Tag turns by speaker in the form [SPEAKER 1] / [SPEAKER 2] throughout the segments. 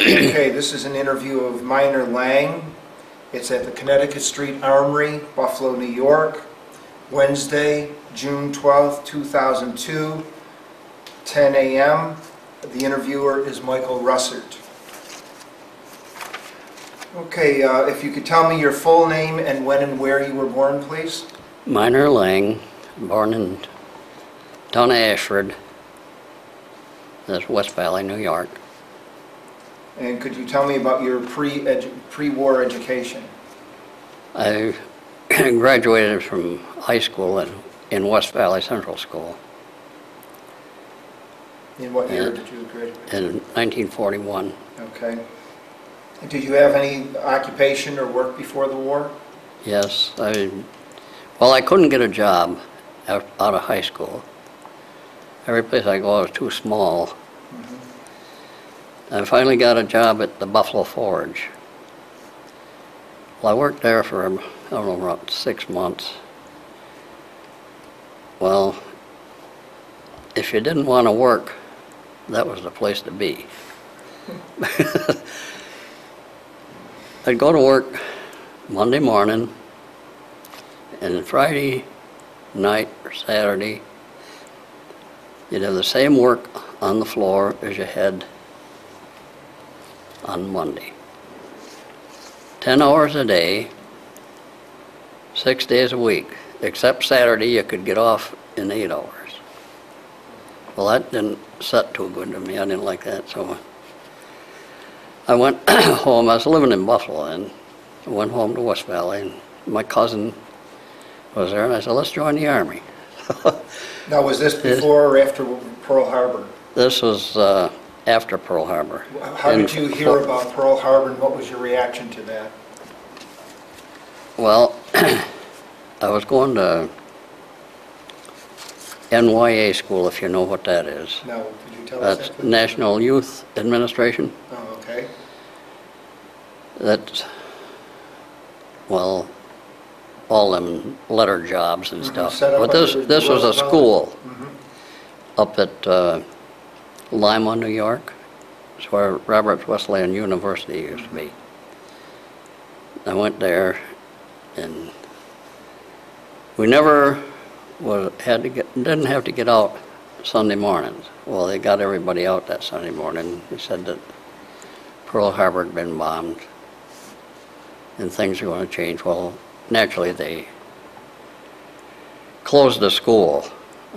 [SPEAKER 1] Okay, this is an interview of Miner Lang. It's at the Connecticut Street Armory, Buffalo, New York, Wednesday, June 12th, 2002, 10 a.m. The interviewer is Michael Russert. Okay, uh, if you could tell me your full name and when and where you were born, please?
[SPEAKER 2] Miner Lang, born in of Ashford, that's West Valley, New York.
[SPEAKER 1] And could you tell me about your pre pre-war education?
[SPEAKER 2] I graduated from high school in, in West Valley Central School
[SPEAKER 1] In what year did you graduate?
[SPEAKER 2] in 1941.
[SPEAKER 1] Okay. Did you have any occupation or work before the war?
[SPEAKER 2] Yes, I, well, I couldn't get a job out, out of high school. Every place I go, I was too small. I finally got a job at the Buffalo Forge. Well, I worked there for, I don't know, about six months. Well, if you didn't want to work, that was the place to be. I'd go to work Monday morning, and Friday night or Saturday, you'd have the same work on the floor as you had on Monday. 10 hours a day, six days a week, except Saturday, you could get off in eight hours. Well, that didn't set too good to me. I didn't like that, so I went home. I was living in Buffalo, and I went home to West Valley, and my cousin was there, and I said, let's join the Army.
[SPEAKER 1] Now, was this before or after Pearl Harbor?
[SPEAKER 2] This was uh, after Pearl Harbor.
[SPEAKER 1] How did you hear about Pearl Harbor and what was your reaction to that?
[SPEAKER 2] Well, I was going to NYA school, if you know what that is.
[SPEAKER 1] No, could you tell us
[SPEAKER 2] That's
[SPEAKER 1] that? please?
[SPEAKER 2] National Youth Administration.
[SPEAKER 1] Oh, okay.
[SPEAKER 2] That's, well, all them letter jobs and
[SPEAKER 1] Mhm,
[SPEAKER 2] stuff. But this, this was a school
[SPEAKER 1] Mhm.
[SPEAKER 2] up at uh, Lima, New York. It's where Roberts Wesleyan University used to be. I went there and we never was, had to get, didn't have to get out Sunday mornings. Well, they got everybody out that Sunday morning. They said that Pearl Harbor had been bombed and things were going to change. Well, naturally, they closed the school.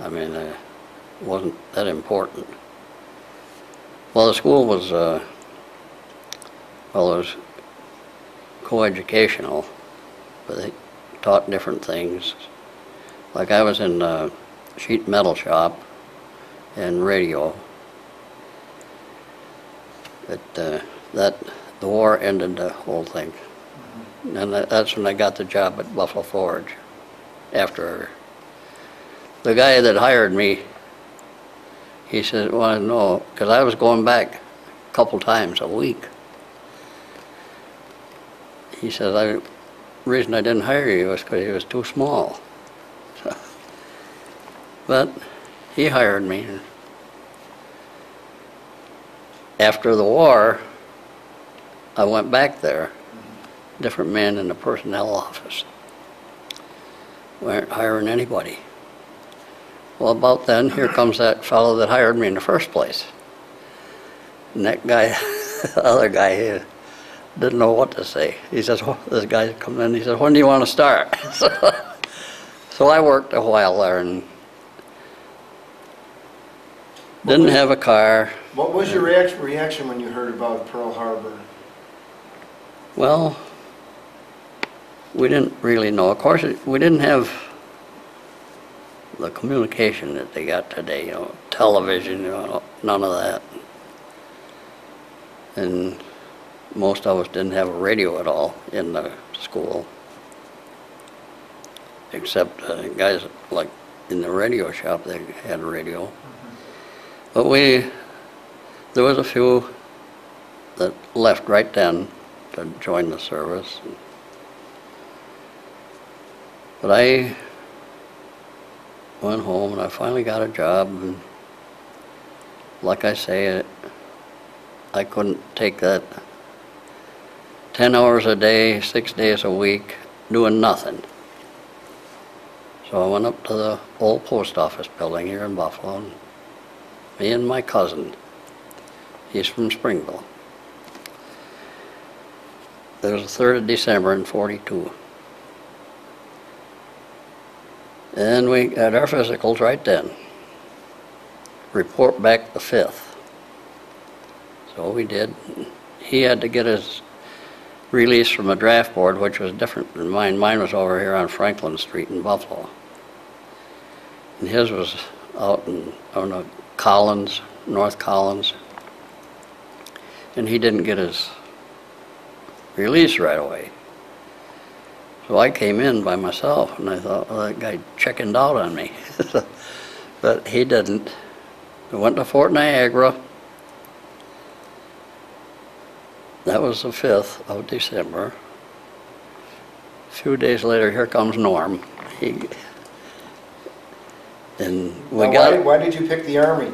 [SPEAKER 2] I mean, it wasn't that important. Well, the school was, uh, well, it was coeducational, but they taught different things. Like I was in the sheet metal shop and radio. But uh, that, the war ended the whole thing. And that's when I got the job at Buffalo Forge. After, the guy that hired me, he said, well, no, because I was going back a couple times a week. He said, I, reason I didn't hire you was because he was too small. But he hired me. After the war, I went back there, different men in the personnel office. Weren't hiring anybody. Well, about then, here comes that fellow that hired me in the first place. And that guy, the other guy, he didn't know what to say. He says, "Oh," this guy come in, he said, when do you want to start? So I worked a while there and didn't have a car.
[SPEAKER 1] What was your reaction, reaction when you heard about Pearl Harbor?
[SPEAKER 2] Well, we didn't really know. Of course, we didn't have the communication that they got today, you know, television, you know, none of that. And most of us didn't have a radio at all in the school. Except uh, guys like in the radio shop, they had a radio. But we, there was a few that left right then to join the service. But I went home and I finally got a job and like I say, it, I couldn't take that 10 hours a day, six days a week, doing nothing. So I went up to the old post office building here in Buffalo, and me and my cousin, he's from Springville. It was the 3rd of December in 42. And we had our physicals right then. Report back the 5th. So we did. He had to get his release from a draft board, which was different than mine. Mine was over here on Franklin Street in Buffalo. And his was out in, don't Collins, North Collins. And he didn't get his release right away. So I came in by myself and I thought, well, that guy chickened out on me. but he didn't. I went to Fort Niagara. That was the 5th of December. A few days later, here comes Norm. He, and we
[SPEAKER 1] Now,
[SPEAKER 2] got.
[SPEAKER 1] why, why did you pick the Army?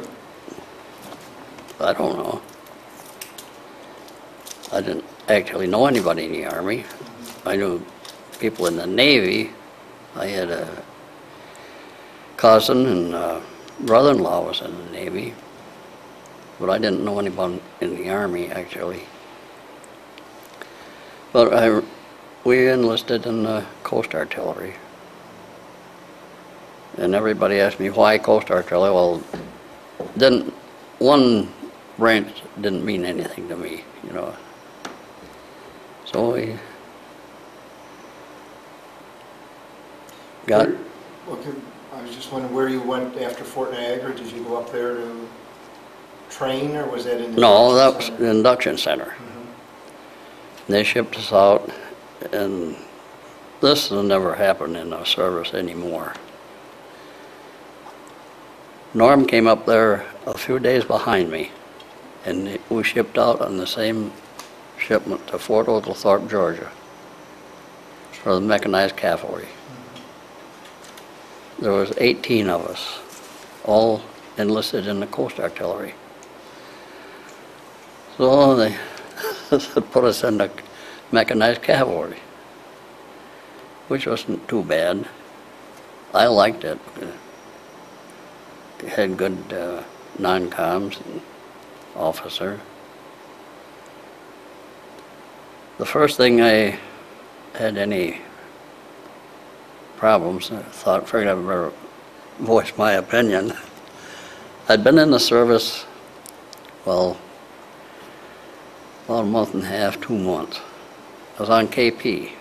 [SPEAKER 2] I don't know. I didn't actually know anybody in the Army. I knew people in the Navy. I had a cousin and brother-in-law was in the Navy, but I didn't know anyone in the Army, actually. But I, we enlisted in the Coast Artillery. And everybody asked me, why Coast Artillery? Well, didn't, one branch didn't mean anything to me, you know. So we got,
[SPEAKER 1] Okay, I was just wondering where you went after Fort Niagara. Did you go up there to train or was that in? the
[SPEAKER 2] no, that was the induction center.
[SPEAKER 1] Mhm.
[SPEAKER 2] They shipped us out, and this will never happen in our service anymore. Norm came up there a few days behind me, and we shipped out on the same shipment to Fort Oglethorpe, Georgia, for the mechanized cavalry. There was 18 of us, all enlisted in the Coast Artillery. So they put us in the mechanized cavalry, which wasn't too bad. I liked it. Had good uh, non-coms and officer. The first thing I had any problems, I thought, figured I'd better voice my opinion. I'd been in the service, well, about a month and a half, two months. I was on KP.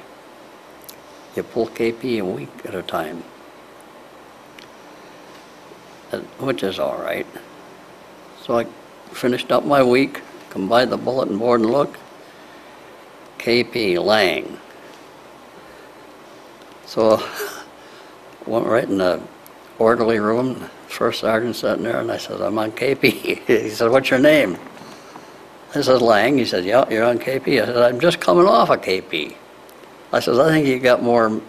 [SPEAKER 2] You pull KP a week at a time, which is all right. So I finished up my week, come by the bulletin board and look, KP Lang. So went right in the orderly room, first sergeant sitting there, and I said, I'm on KP. He said, what's your name? I said, Lang. He said, yeah, you're on KP. I said, I'm just coming off of KP. I said, I think you got more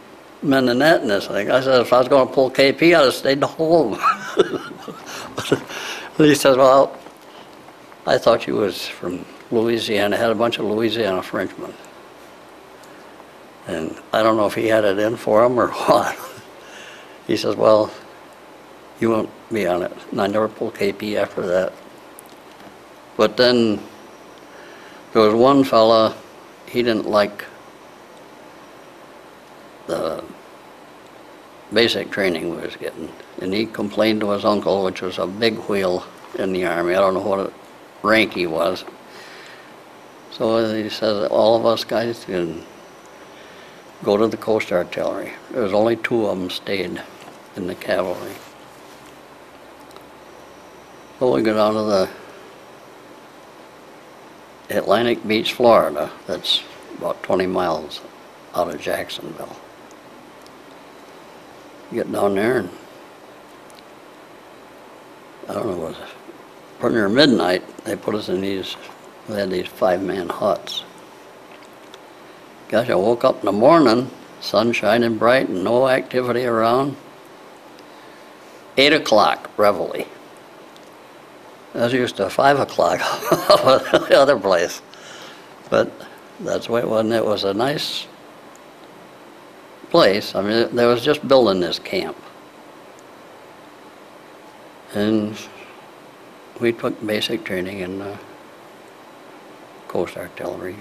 [SPEAKER 2] men than that in this thing. I said, if I was going to pull KP, I'd have stayed home. he said, well, I thought you was from Louisiana, had a bunch of Louisiana Frenchmen. And I don't know if he had it in for him or what. He says, well, you won't be on it. And I never pulled KP after that. But then there was one fella, he didn't like the basic training we was getting. And he complained to his uncle, which was a big wheel in the Army. I don't know what rank he was. So he says, all of us guys can go to the Coast Artillery. There was only two of them stayed in the cavalry. So we go down to the Atlantic Beach, Florida. That's about 20 miles out of Jacksonville. Get down there and I don't know, it was pretty near midnight. They put us in these, we had these five-man huts. Gosh, I woke up in the morning, sun shining bright and no activity around. Eight o'clock, reveille. I was used to 5 o'clock the other place. But that's the way it was, and it was a nice place. I mean, they was just building this camp. And we took basic training in uh, Coast Artillery.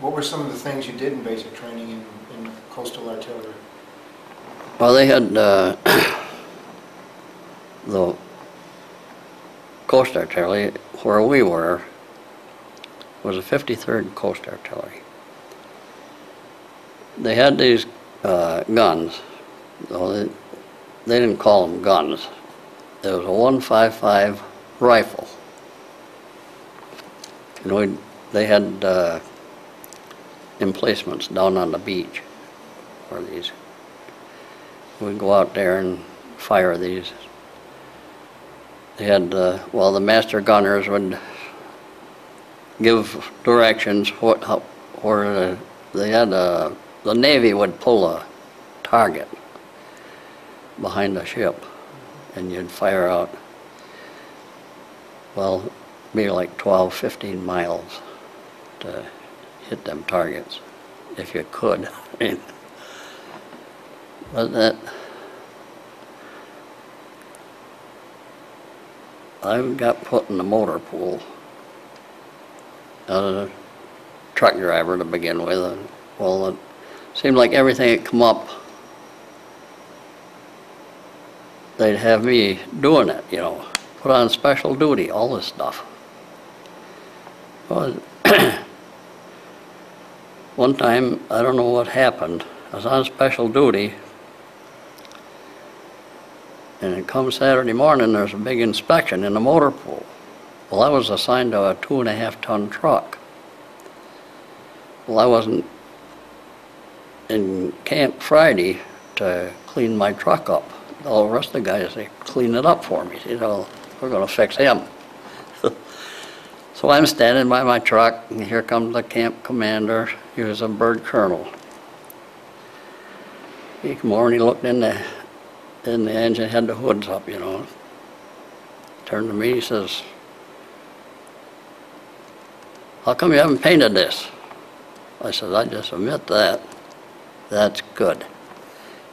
[SPEAKER 1] What were some of the things you did in basic training in, in coastal artillery?
[SPEAKER 2] Well, they had uh, the Coast Artillery, where we were, was the 53rd Coast Artillery. They had these uh, guns, they, they didn't call them guns. It was a 155 rifle. And we, they had uh, emplacements down on the beach where these We'd go out there and fire these. They had, uh, well, the master gunners would give directions what, how, where uh, they had, uh, the Navy would pull a target behind the ship and you'd fire out, well, be like 12, 15 miles to hit them targets, if you could. I mean, but that, I got put in the motor pool. I was a truck driver to begin with. and, Well, it seemed like everything that come up, they'd have me doing it, you know, put on special duty, all this stuff. Well, one time, I don't know what happened, I was on special duty, and it comes Saturday morning, there's a big inspection in the motor pool. Well, I was assigned to a two and a half ton truck. Well, I wasn't in camp Friday to clean my truck up. All the rest of the guys, they clean it up for me. You oh, know, we're gonna fix him. So I'm standing by my truck, and here comes the camp commander. He was a bird colonel. He come over and he looked in the and the engine had the hoods up, you know. Turned to me, he says, how come you haven't painted this? I said, I just admit that. That's good.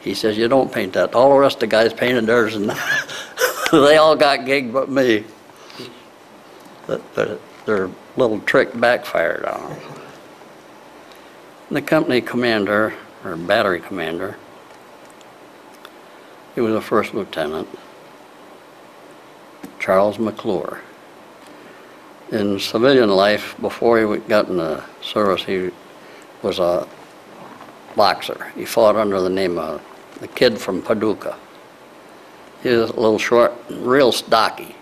[SPEAKER 2] He says, you don't paint that. All the rest of the guys painted theirs and they all got gig but me. Their little trick backfired on them. The company commander, or battery commander, he was a first lieutenant, Charles McClure. In civilian life, before he got in the service, he was a boxer. He fought under the name of the kid from Paducah. He was a little short, real stocky.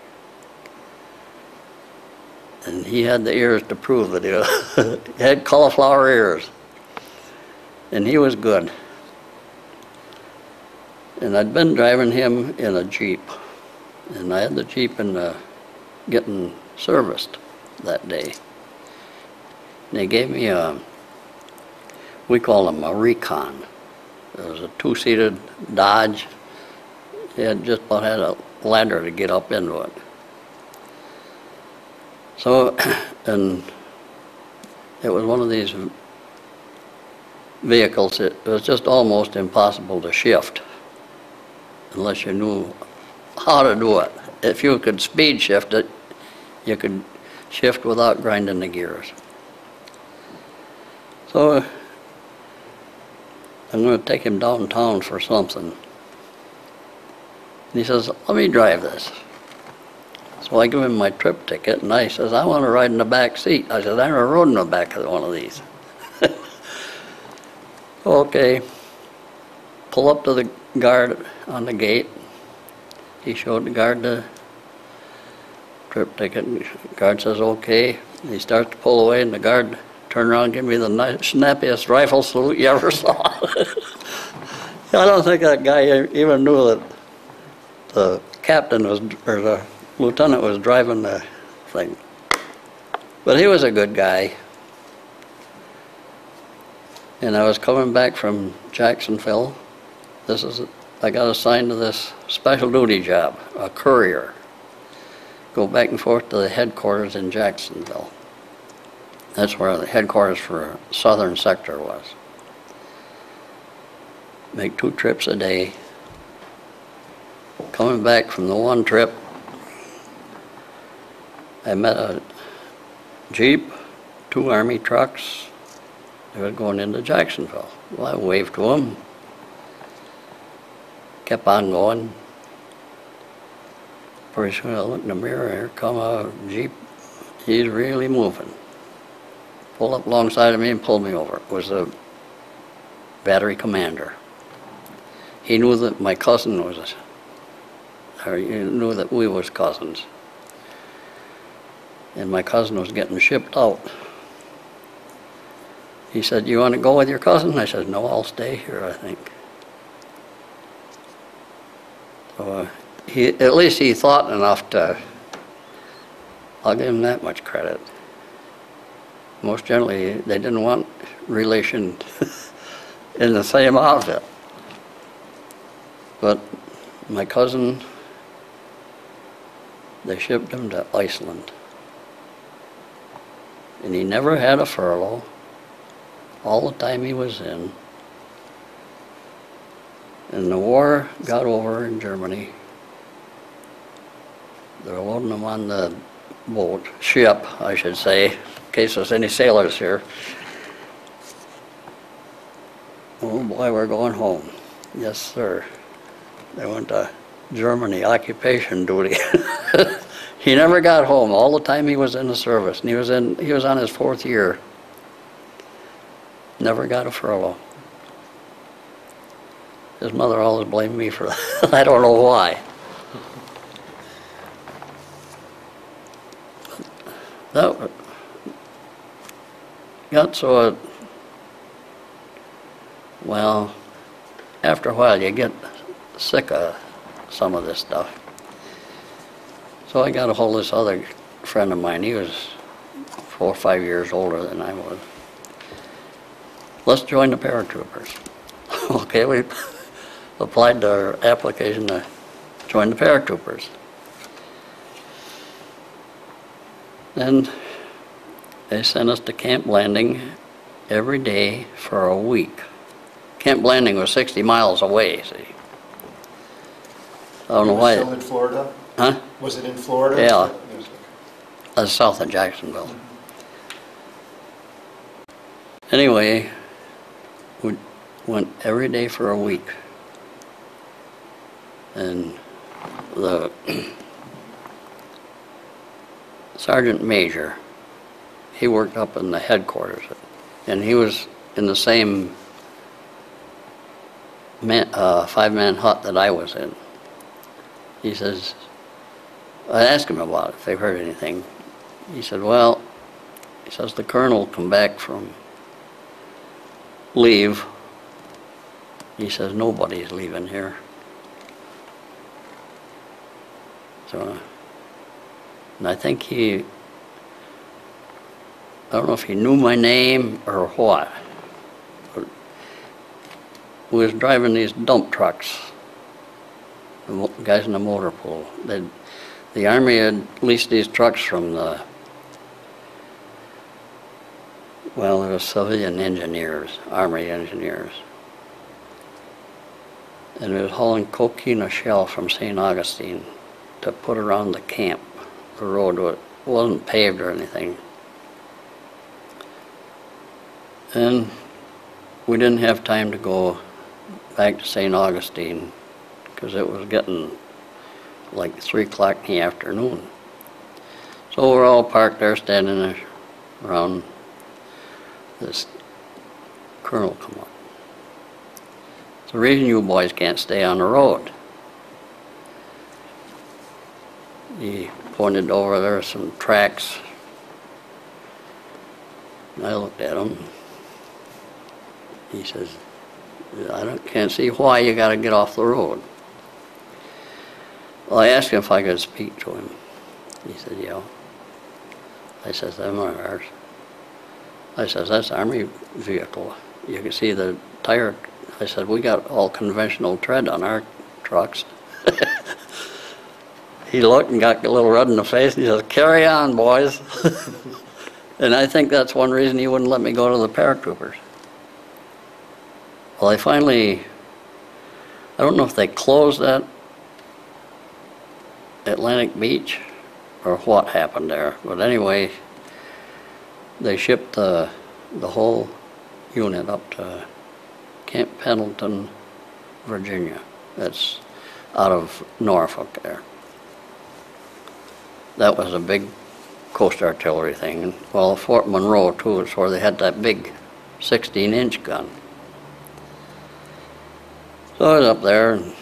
[SPEAKER 2] And he had the ears to prove it. He had cauliflower ears. And he was good. And I'd been driving him in a Jeep. And I had the Jeep in the, getting serviced that day. And they gave me a, we call them a Recon. It was a two-seated Dodge. It just about had a ladder to get up into it. So, and it was one of these vehicles, it was just almost impossible to shift unless you knew how to do it. If you could speed shift it, you could shift without grinding the gears. So I'm going to take him downtown for something. And he says, let me drive this. So I give him my trip ticket and I says, I want to ride in the back seat. I said, I never rode in the back of one of these. Okay. Pull up to the guard on the gate. He showed the guard the trip ticket. and the Guard says, okay. He starts to pull away and the guard turned around and gave me the snappiest rifle salute you ever saw. I don't think that guy even knew that the captain was, or the lieutenant was driving the thing. But he was a good guy. And I was coming back from Jacksonville. This is, I got assigned to this special duty job, a courier. go back and forth to the headquarters in Jacksonville. That's where the headquarters for southern sector was. Make two trips a day. Coming back from the one trip, I met a Jeep, two army trucks. They were going into Jacksonville. Well, I waved to them. Kept on going. Pretty soon I looked in the mirror, here come a Jeep. He's really moving. Pulled up alongside of me and pulled me over. It was a battery commander. He knew that my cousin was, or he knew that we was cousins. And my cousin was getting shipped out. He said, you want to go with your cousin? I said, no, I'll stay here, I think. So, uh, he, at least he thought enough to, I'll give him that much credit. Most generally, they didn't want relation in the same outfit. But my cousin, they shipped him to Iceland. And he never had a furlough all the time he was in. And the war got over in Germany. They're loading him on the boat, ship, I should say, in case there's any sailors here. Oh boy, we're going home. Yes, sir. They went to Germany, occupation duty. He never got home all the time he was in the service, and he was in, he was on his fourth year. Never got a furlough. His mother always blamed me for that. I don't know why. That got so, it- well, after a while, you get sick of some of this stuff. So I got a hold of this other friend of mine, he was four or five years older than I was. Let's join the paratroopers. Okay, we applied our application to join the paratroopers. Then they sent us to Camp Blanding every day for a week. Camp Blanding was 60 miles away, see. I don't know why,
[SPEAKER 1] Still in Florida?
[SPEAKER 2] huh?
[SPEAKER 1] Was it in Florida?
[SPEAKER 2] Yeah.
[SPEAKER 1] Yes.
[SPEAKER 2] uh, south of Jacksonville. Anyway, went every day for a week. And the sergeant major, he worked up in the headquarters. And he was in the same man, uh, five-man hut that I was in. He says, I asked him about it, if they've heard anything. He said, well, he says, the colonel come back from leave. He says, nobody's leaving here. So, and I think he, I don't know if he knew my name or what. but was driving these dump trucks, the guys in the motor pool. They'd the Army had leased these trucks from the, well, it were civilian engineers, Army engineers. And it was hauling coquina shell from St. Augustine to put around the camp. The road wa- wasn't paved or anything. And we didn't have time to go back to St. Augustine because it was getting like three o'clock in the afternoon. So we're all parked there standing around this colonel come up. The reason you boys can't stay on the road. He pointed over there some tracks. I looked at him. He says, I don't, can't see why you gotta get off the road. Well, I asked him if I could speak to him. He said, yeah. I says, them are ours. I says, that's Army vehicle. You can see the tire. I said, we got all conventional tread on our trucks. he looked and got a little red in the face, and he says, "Carry on, boys." And I think that's one reason he wouldn't let me go to the paratroopers. Well, I finally, I don't know if they closed that Atlantic Beach or what happened there, but anyway, they shipped the, the whole unit up to Camp Pendleton, Virginia. That's out of Norfolk there. That was a big coast artillery thing. And, Well, Fort Monroe too is where they had that big 16-inch gun. So I was up there and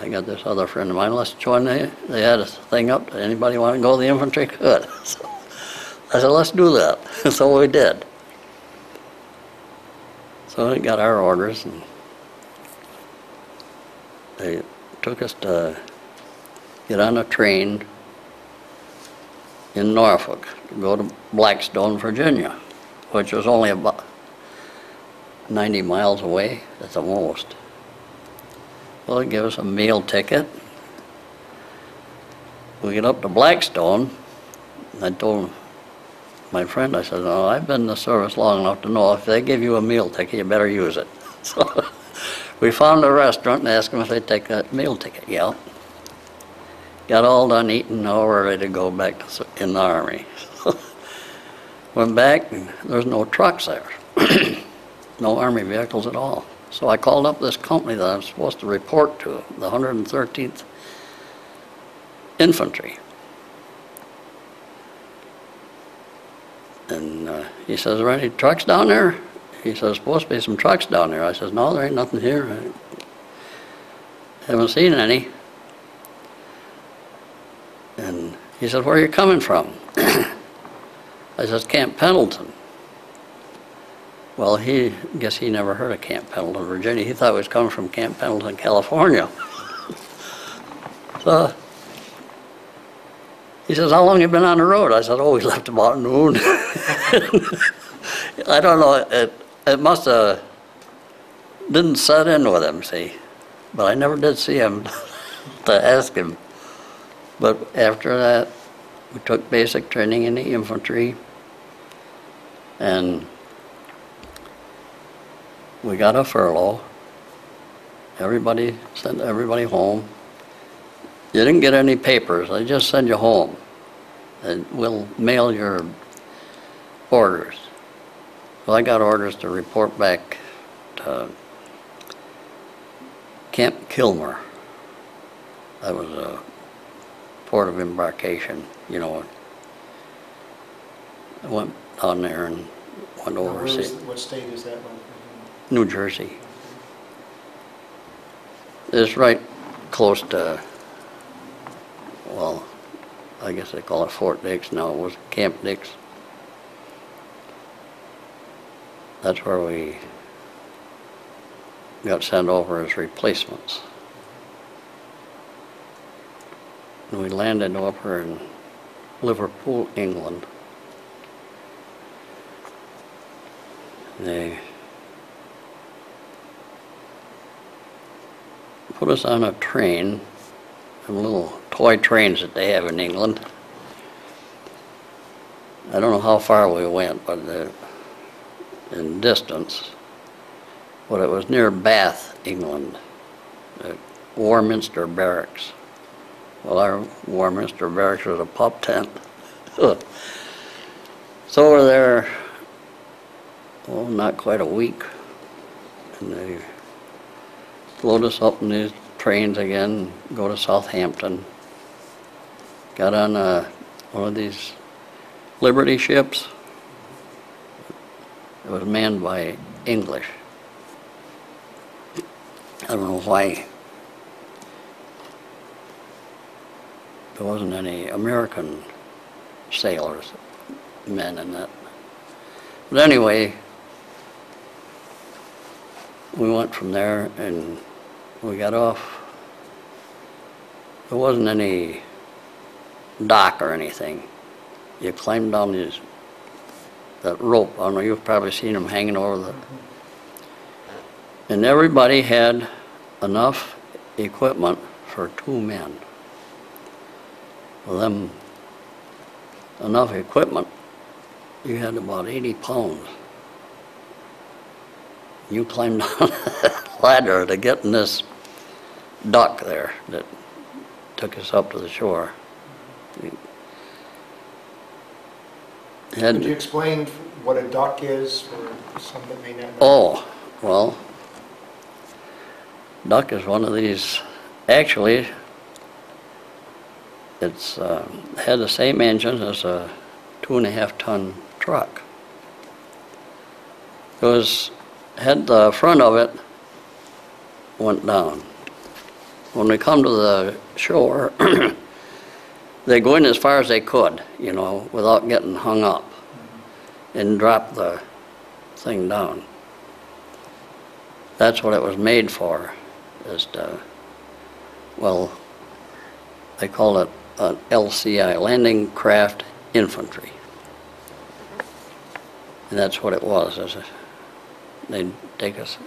[SPEAKER 2] I got this other friend of mine, let's join the, they had a thing up, anybody want to go to the infantry? Good. So I said, let's do that. So we did. So we got our orders and they took us to get on a train in Norfolk to go to Blackstone, Virginia, which was only about 90 miles away at the most. Well, they give us a meal ticket. We get up to Blackstone, and I told my friend, I said, "No, I've been in the service long enough to know if they give you a meal ticket, you better use it." So we found a restaurant and asked them if they'd take that meal ticket. Yeah. Got all done eating, now we're ready to go back to, in the army. Went back, and there's no trucks there. No army vehicles at all. So I called up this company that I'm supposed to report to, the 113th Infantry. And uh, he says, are any trucks down there? He says, supposed to be some trucks down there. I says, no, there ain't nothing here. I haven't seen any. And he said, where are you coming from? I says, Camp Pendleton. Well, he, I guess he never heard of Camp Pendleton, Virginia. He thought it was coming from Camp Pendleton, California. So, he says, how long you been on the road? I said, oh, we left about noon. I don't know, it, it must have, didn't set in with him, see? But I never did see him to ask him. But after that, we took basic training in the infantry. And we got a furlough. Everybody, sent everybody home. You didn't get any papers, they just send you home. And we'll mail your orders. Well, I got orders to report back to Camp Kilmer. That was a port of embarkation, you know. I went down there and went
[SPEAKER 1] Now,
[SPEAKER 2] over,
[SPEAKER 1] where is- What state is that one?
[SPEAKER 2] New Jersey. It's right close to, well, I guess they call it Fort Dix now, it was Camp Dix. That's where we got sent over as replacements. And we landed over in Liverpool, England. They put us on a train, a little toy trains that they have in England. I don't know how far we went, but the, in distance, but it was near Bath, England, Warminster Barracks. Well, our Warminster Barracks was a pup tent. So we're there, well, not quite a week, and they load us up in these trains again, go to Southampton. Got on uh, one of these Liberty ships. It was manned by English. I don't know why there wasn't any American sailors, men in that. But anyway, we went from there and we got off. There wasn't any dock or anything. You climbed down these, that rope, I know, you've probably seen them hanging over the, and everybody had enough equipment for two men. Them, enough equipment, you had about 80 pounds. You climbed down that ladder to get in this dock there that took us up to the shore. Had-
[SPEAKER 1] Could you explain what a dock is for some that may not know?
[SPEAKER 2] Oh, well, Duck is one of these, actually, it's, uh, had the same engine as a two and a half ton truck. It was, had the front of it went down. When we come to the shore, they go in as far as they could, you know, without getting hung up and drop the thing down. That's what it was made for, is to, well, they call it an LCI, Landing Craft Infantry. And that's what it was, is they'd take us,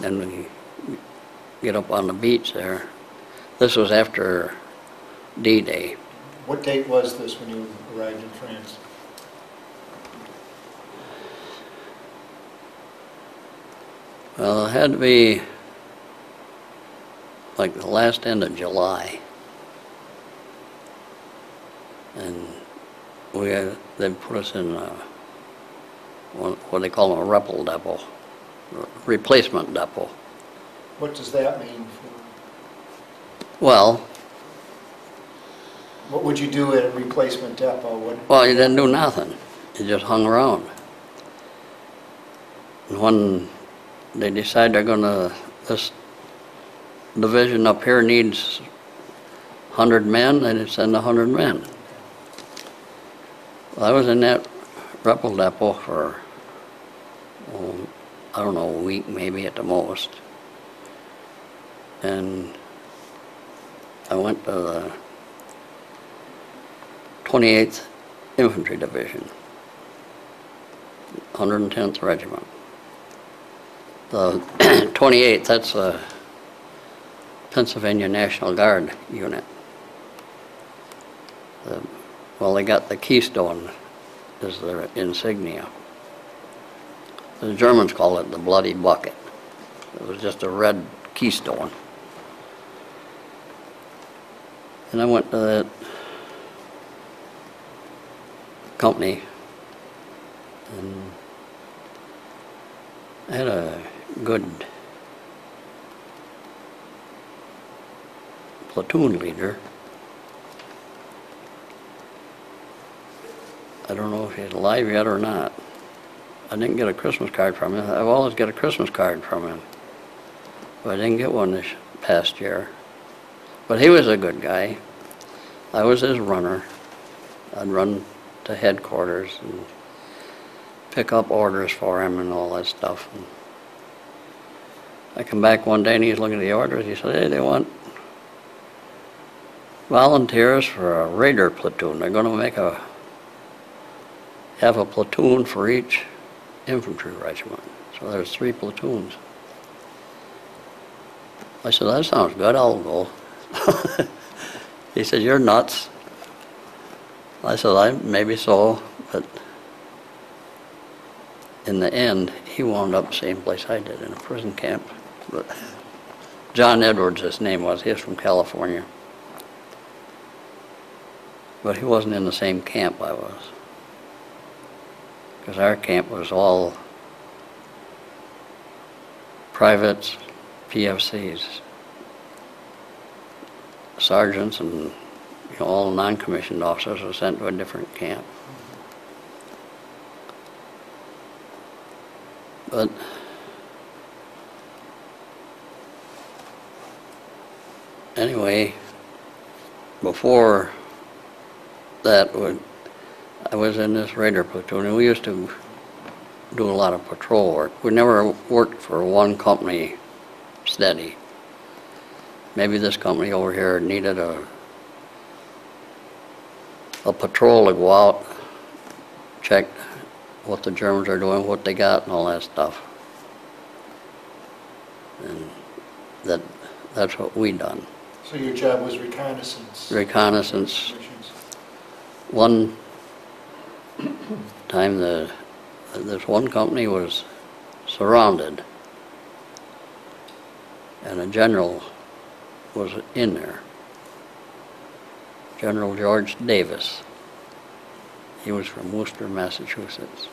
[SPEAKER 2] then we get up on the beach there. This was after D-Day.
[SPEAKER 1] What date was this when you arrived in France?
[SPEAKER 2] Well, it had to be like the last end of July. And we, had- they put us in a, what they call a repple depot, replacement depot.
[SPEAKER 1] What does that mean? for-
[SPEAKER 2] Well,
[SPEAKER 1] What would you do at a replacement depot? What-
[SPEAKER 2] well, you didn't do nothing. You just hung around. And when they decide they're gonna, this division up here needs hundred men, they just send hundred men. I was in that Repple depot for, oh, I don't know, a week maybe at the most. And I went to the 28th Infantry Division, 110th Regiment. The 28th, that's a Pennsylvania National Guard unit. The- Well, they got the Keystone as their insignia. The Germans call it the Bloody Bucket. It was just a red keystone. And I went to that company and I had a good platoon leader. I don't know if he's alive yet or not. I didn't get a Christmas card from him. I've always got a Christmas card from him. But I didn't get one this past year. But he was a good guy. I was his runner. I'd run to headquarters and pick up orders for him and all that stuff. And I come back one day and he's looking at the orders. He said, hey, they want volunteers for a raider platoon. They're gonna make a, have a platoon for each infantry regiment. So there's three platoons. I said, that sounds good, I'll go. He said, you're nuts. I said, I, maybe so, but in the end, he wound up the same place I did, in a prison camp. But John Edwards, his name was, he was from California. But he wasn't in the same camp I was. Because our camp was all privates, PFCs, sergeants and, you know, all non-commissioned officers were sent to a different camp. But anyway, before that, I was in this raider platoon, and we used to do a lot of patrol work. We never worked for one company steady. Maybe this company over here needed a, a patrol to go out, check what the Germans are doing, what they got and all that stuff. And that, that's what we done.
[SPEAKER 1] So your job was reconnaissance?
[SPEAKER 2] reconnaissance. One time, the, this one company was surrounded, and a general was in there. General George Davis. He was from Worcester, Massachusetts.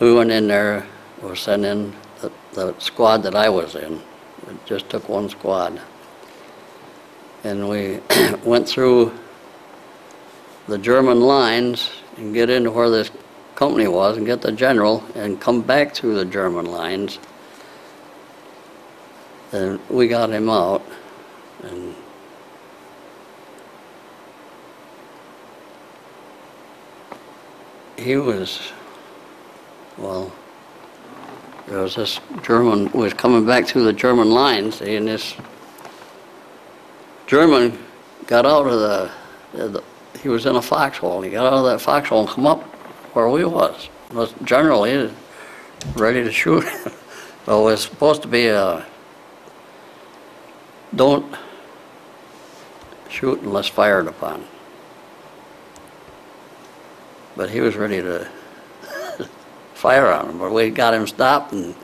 [SPEAKER 2] We went in there, was sent in, the, the squad that I was in, it just took one squad. And we went through the German lines and get into where this company was and get the general and come back through the German lines. And we got him out and he was, well, there was this German, was coming back through the German lines and this German got out of the, the he was in a foxhole. He got out of that foxhole and come up where we was. Was generally ready to shoot. so it was supposed to be a don't shoot unless fired upon. But he was ready to fire on him. But we got him stopped and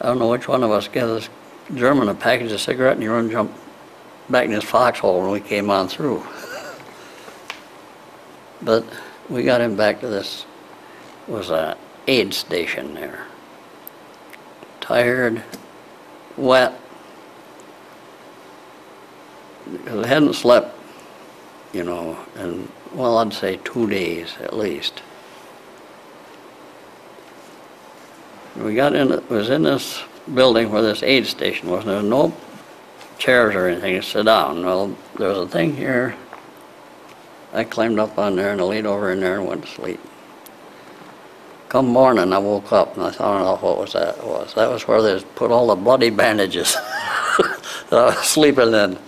[SPEAKER 2] I don't know which one of us gave this German a package of cigarette and he run jump back in his foxhole when we came on through. But we got him back to this, was a aid station there. Tired, wet. Because I hadn't slept, you know, in, well, I'd say two days at least. We got in, it was in this building where this aid station was, there was no chairs or anything to sit down. Well, there was a thing here. I climbed up on there and I laid over in there and went to sleep. Come morning, I woke up and I thought, oh, what was that was? That was where they put all the bloody bandages that I was sleeping in.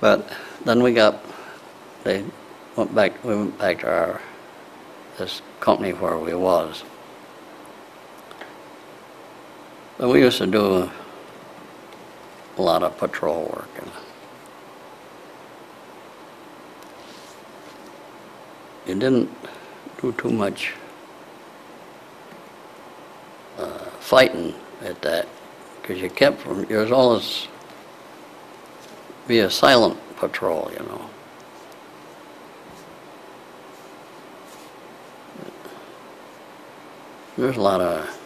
[SPEAKER 2] But then we got, they went back, we went back to our, this company where we was. But we used to do a lot of patrol work. And you didn't do too much uh, fighting at that because you kept from, there was always be a silent patrol, you know. There's a lot of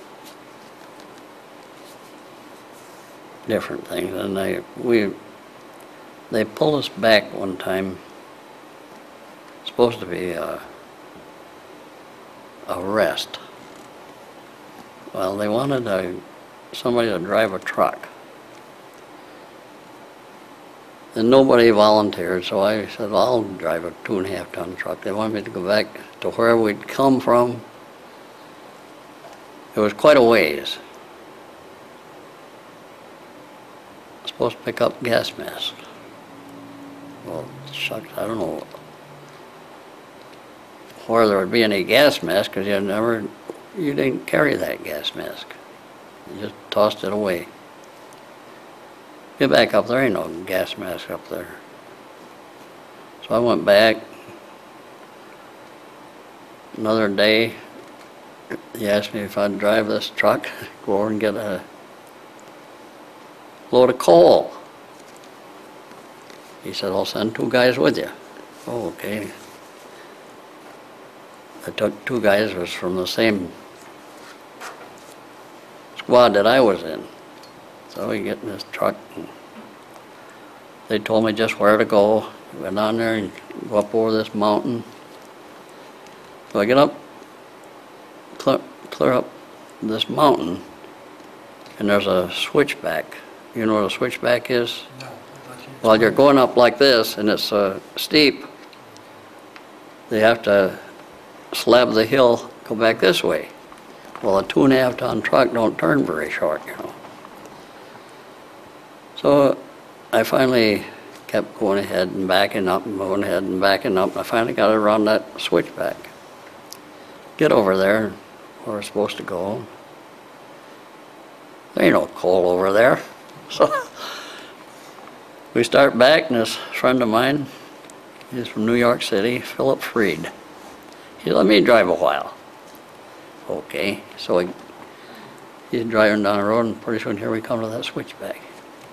[SPEAKER 2] different things, and they, we, they pulled us back one time, supposed to be a, a rest. Well, they wanted a, somebody to drive a truck. And nobody volunteered, so I said, well, I'll drive a two and a half ton truck. They wanted me to go back to where we'd come from. It was quite a ways. supposed to pick up gas mask. Well, shucks, I don't know where there would be any gas mask because you never, you didn't carry that gas mask. You just tossed it away. Get back up there, ain't no gas mask up there. So I went back. Another day, he asked me if I'd drive this truck, go over and get a load of coal. He said, I'll send two guys with you. Oh, okay. I took two guys, was from the same squad that I was in. So we get in this truck they told me just where to go. Went down there and go up over this mountain. So I get up, clear, up this mountain, and there's a switchback. You know what a switchback is?
[SPEAKER 1] No.
[SPEAKER 2] Well, you're going up like this, and it's uh, steep. They have to slab the hill, go back this way. Well, a two and a half ton truck don't turn very short, you know. So I finally kept going ahead and backing up and going ahead and backing up. I finally got around that switchback. Get over there where we're supposed to go. There ain't no coal over there. So we start back, and this friend of mine, he's from New York City, Philip Freed. He let me drive a while. Okay, so he, he's driving down the road, and pretty soon here we come to that switchback.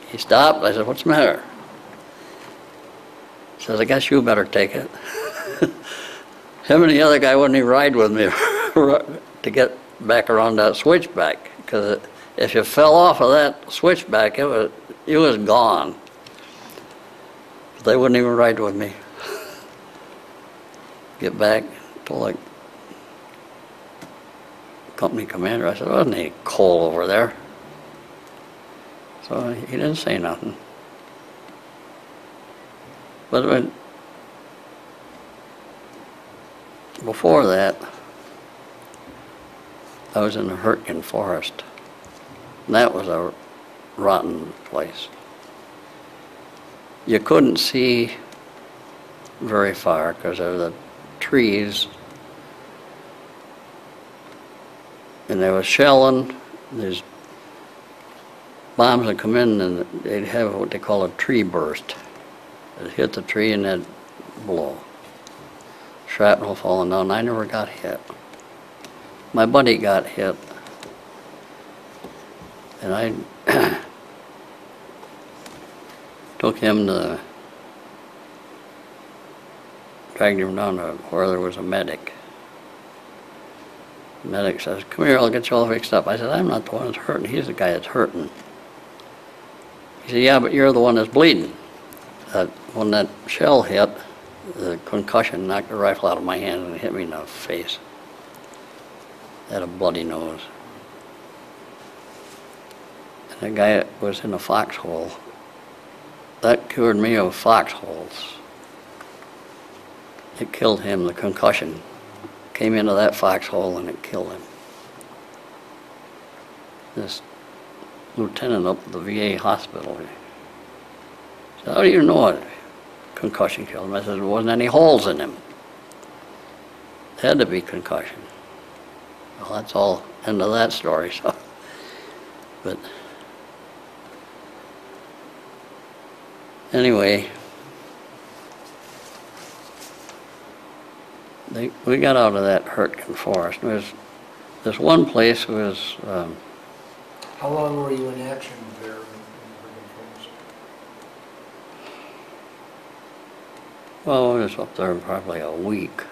[SPEAKER 2] He stopped. I said, "What's the matter?" He says, "I guess you better take it." Him and the other guy wouldn't even ride with me to get back around that switchback, because if you fell off of that switchback, it was, you was gone. They wouldn't even ride with me. Get back, told like company commander, I said, wasn't any coal over there? So he didn't say nothing. But when, before that, I was in the Hurtgen Forest. That was a rotten place. You couldn't see very far because of the trees. And there was shelling, there's bombs would come in and they'd have what they call a tree burst. It'd hit the tree and it'd blow. Shrapnel falling down, I never got hit. My buddy got hit. And I took him to, dragged him down to where there was a medic. The medic says, come here, I'll get you all fixed up. I said, I'm not the one that's hurting, he's the guy that's hurting. He said, yeah, but you're the one that's bleeding. When that shell hit, the concussion knocked the rifle out of my hand and hit me in the face. Had a bloody nose. And the guy was in a foxhole, that cured me of foxholes. It killed him, the concussion came into that foxhole and it killed him. This lieutenant up at the VA hospital, said, how do you know it? Concussion killed him. I said, there wasn't any holes in him. It Had to be concussion. Well, that's all end of that story, so. But anyway, they, we got out of that Hurtgen forest. There's, this one place was, um,
[SPEAKER 1] How long were you in action there in Hurtgen Forest?
[SPEAKER 2] well, we was up there probably a week.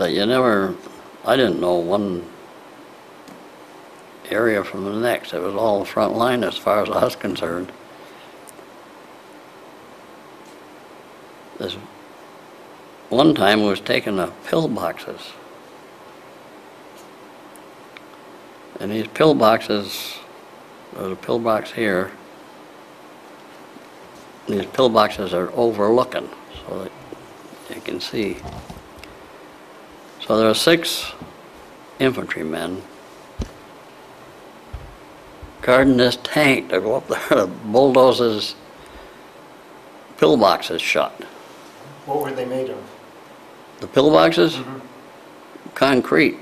[SPEAKER 2] But you never, I didn't know one area from the next. It was all front line as far as I was concerned. This one time was taking the pillboxes. And these pill boxes, there's a pill box here. These pillboxes are overlooking so that you can see. So there are six infantrymen guarding this tank to go up there to bulldoze his pillboxes shut.
[SPEAKER 1] What were they made of?
[SPEAKER 2] The pillboxes,
[SPEAKER 1] Mhm.
[SPEAKER 2] concrete,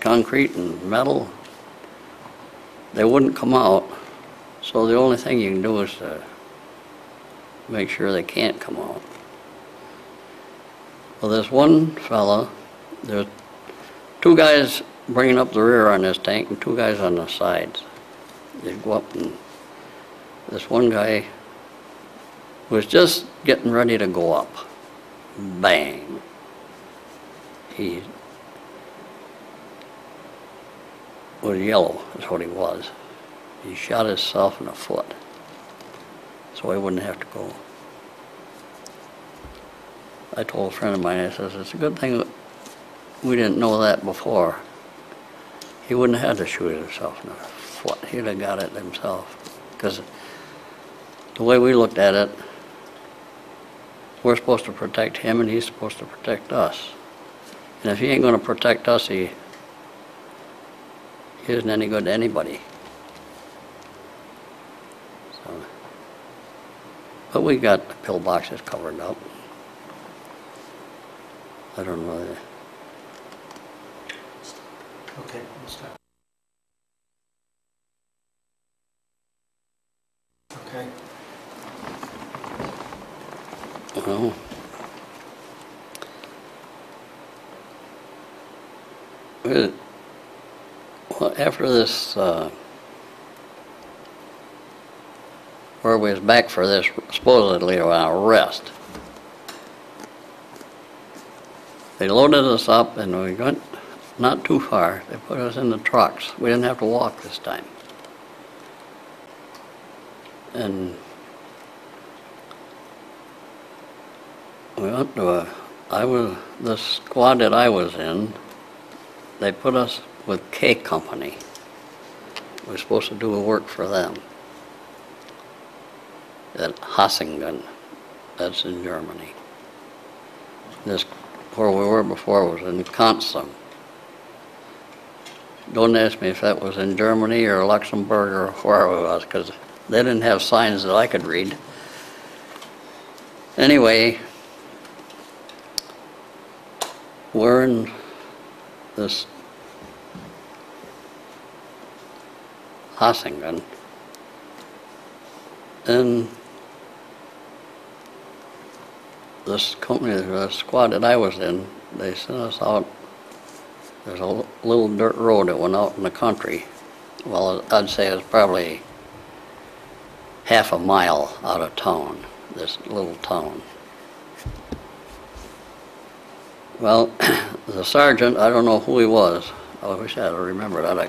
[SPEAKER 1] concrete.
[SPEAKER 2] concrete and metal. They wouldn't come out, so the only thing you can do is to make sure they can't come out. Well, there's one fella, there's two guys bringing up the rear on this tank and two guys on the sides. They go up and, this one guy was just getting ready to go up. Bang. He was yellow, is what he was. He shot himself in the foot, so he wouldn't have to go. I told a friend of mine, I says, it's a good thing we didn't know that before. He wouldn't have had to shoot himself he'd have got it himself. Because the way we looked at it, we're supposed to protect him and he's supposed to protect us. And if he ain't gonna protect us, he, he isn't any good to anybody. So, But we got the pillboxes covered up. I don't know,
[SPEAKER 1] Okay, we'll stop. Okay.
[SPEAKER 2] Oh. Well. Well, after this, uh, where we was back for this supposedly our rest, they loaded us up and we went not too far. They put us in the trucks. We didn't have to walk this time. And we went to a, I was, the squad that I was in, they put us with K Company. We were supposed to do a work for them. At Hosingen, that's in Germany. This, where we were before was in Consthum. Don't ask me if that was in Germany or Luxembourg or where it was, because they didn't have signs that I could read. Anyway, we're in this Hosingen. And this company, the squad that I was in, they sent us out, there's a little dirt road that went out in the country. Well, I'd say it's probably half a mile out of town, this little town. Well, the sergeant, I don't know who he was. I wish I'd remembered that. I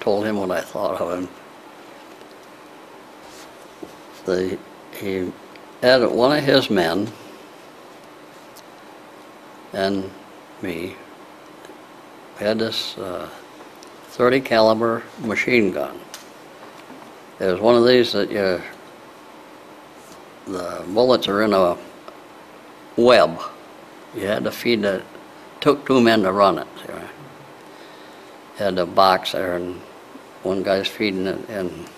[SPEAKER 2] told him what I thought of him. The, he had one of his men and me. Had this uh, 30 caliber machine gun. It was one of these that you, the bullets are in a web. You had to feed the, took two men to run it. You. Had a box there and one guy's feeding it and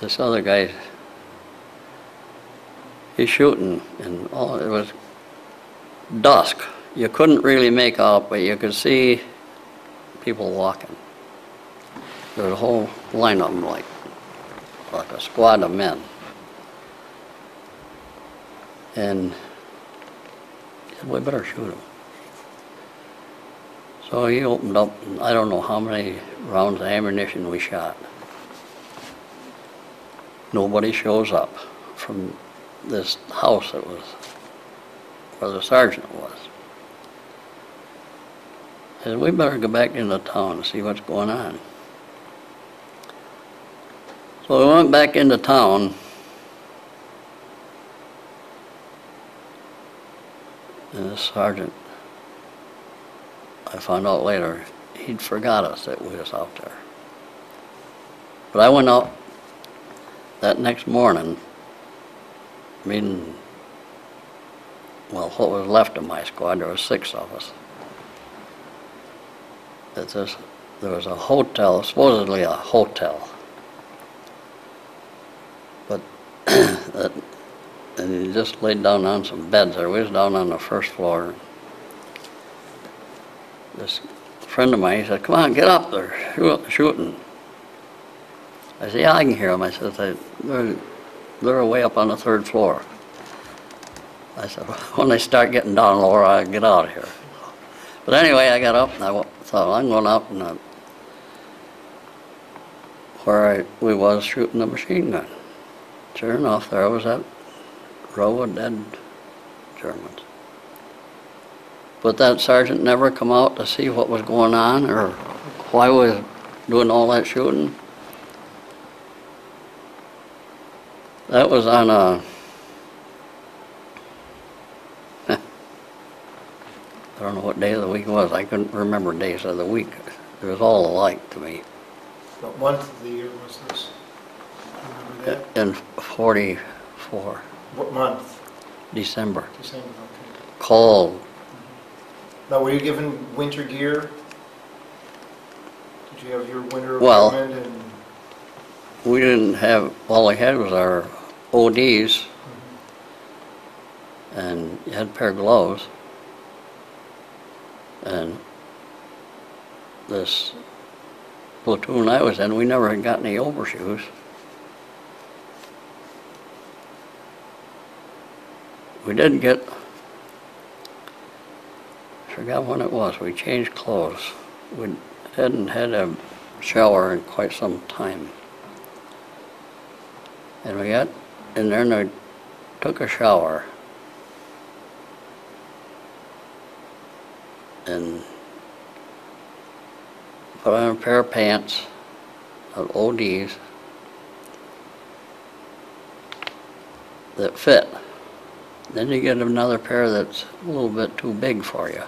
[SPEAKER 2] this other guy, he's shooting and all, it was dusk. You couldn't really make out, but you could see people walking. There was a whole line of them like, like a squad of men. And he said, we better shoot him. So he opened up, I don't know how many rounds of ammunition we shot. Nobody shows up from this house that was where the sergeant was. Said, we better go back into town and see what's going on. So we went back into town. And the sergeant, I found out later, he'd forgot us that we was out there. But I went out that next morning, meeting, well, what was left of my squad, there was six of us. That this, there was a hotel, supposedly a hotel. But, that, and he just laid down on some beds there. We was down on the first floor. This friend of mine, he said, come on, get up there, shoot, shooting. I said, yeah, I can hear them. I said, they, they're, they're way up on the third floor. I said, when they start getting down lower, I'll get out of here. But anyway, I got up and I thought, I'm going up and uh, where I, we was shooting the machine gun. Sure enough, there was that row of dead Germans. But that sergeant never come out to see what was going on or why we was doing all that shooting. That was on a, I don't know what day of the week it was. I couldn't remember days of the week. It was all alike to me.
[SPEAKER 1] What month of the year was this? Remember that?
[SPEAKER 2] In 44,
[SPEAKER 1] What month?
[SPEAKER 2] December.
[SPEAKER 1] December, okay.
[SPEAKER 2] Cold. Mm-hmm.
[SPEAKER 1] Now, were you given winter gear? Did you have your winter
[SPEAKER 2] Well-
[SPEAKER 1] equipment and?
[SPEAKER 2] We didn't have, all we had was our ODs mm-hmm. and you had a pair of gloves. And this platoon I was in, we never had got any overshoes. We did get, I forgot when it was, we changed clothes. We hadn't had a shower in quite some time. And we got in there and I took a shower. And put on a pair of pants of ODs that fit. Then you get another pair that's a little bit too big for you.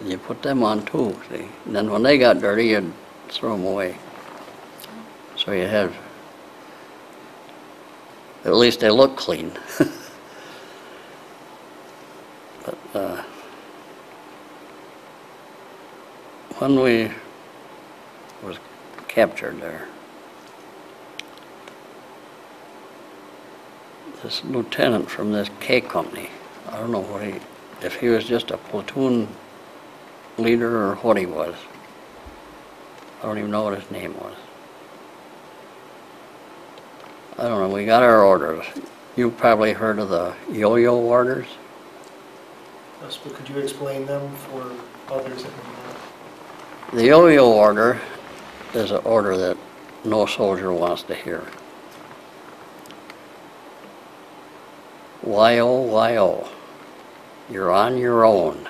[SPEAKER 2] And you put them on too, see? And then when they got dirty, you'd throw them away. So you have, at least they look clean. But, uh, when we was captured there, this lieutenant from this K company, I don't know what he, if he was just a platoon leader or what he was. I don't even know what his name was. I don't know, we got our orders. You probably heard of the yo-yo orders?
[SPEAKER 3] Yes, but could you explain them for others that may not?
[SPEAKER 2] The yo-yo order is an order that no soldier wants to hear. Y-O, oh, Y-O. Oh? You're on your own.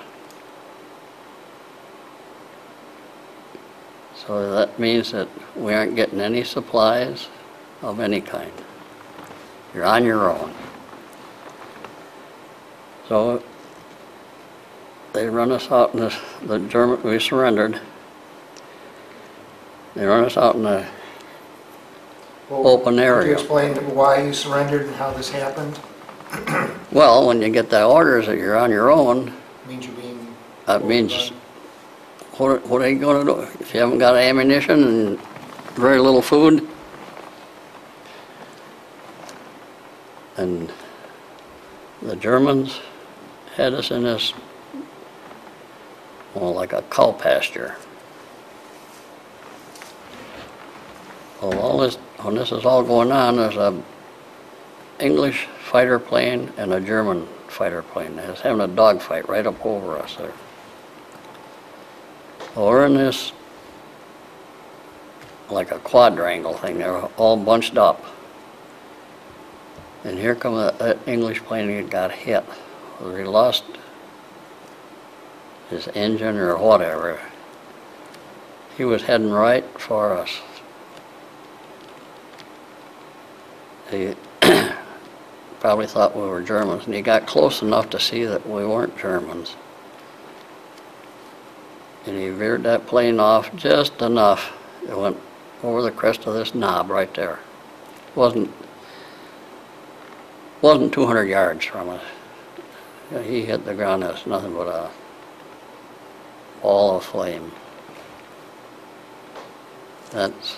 [SPEAKER 2] So that means that we aren't getting any supplies of any kind. You're on your own. So they run us out in the, the German, we surrendered. They run us out in the
[SPEAKER 1] Well,
[SPEAKER 2] open
[SPEAKER 1] Could
[SPEAKER 2] area.
[SPEAKER 1] you explain why you surrendered and how this happened?
[SPEAKER 2] Well, when you get the orders that you're on your own,
[SPEAKER 1] Means you're being...
[SPEAKER 2] that means, what, what are you gonna do? If you haven't got ammunition and very little food? And the Germans had us in this, well, like a cow pasture. Well, all this, when this is all going on, there's a English fighter plane and a German fighter plane. It's having a dogfight right up over us there. Well, we're in this, like a quadrangle thing, they're all bunched up. And here come a, a English plane that got hit. He lost his engine or whatever. He was heading right for us. He probably thought we were Germans, and he got close enough to see that we weren't Germans. And he veered that plane off just enough. It went over the crest of this knob right there. Wasn't, wasn't 200 yards from us. He hit the ground, it's nothing but a ball of flame. That's,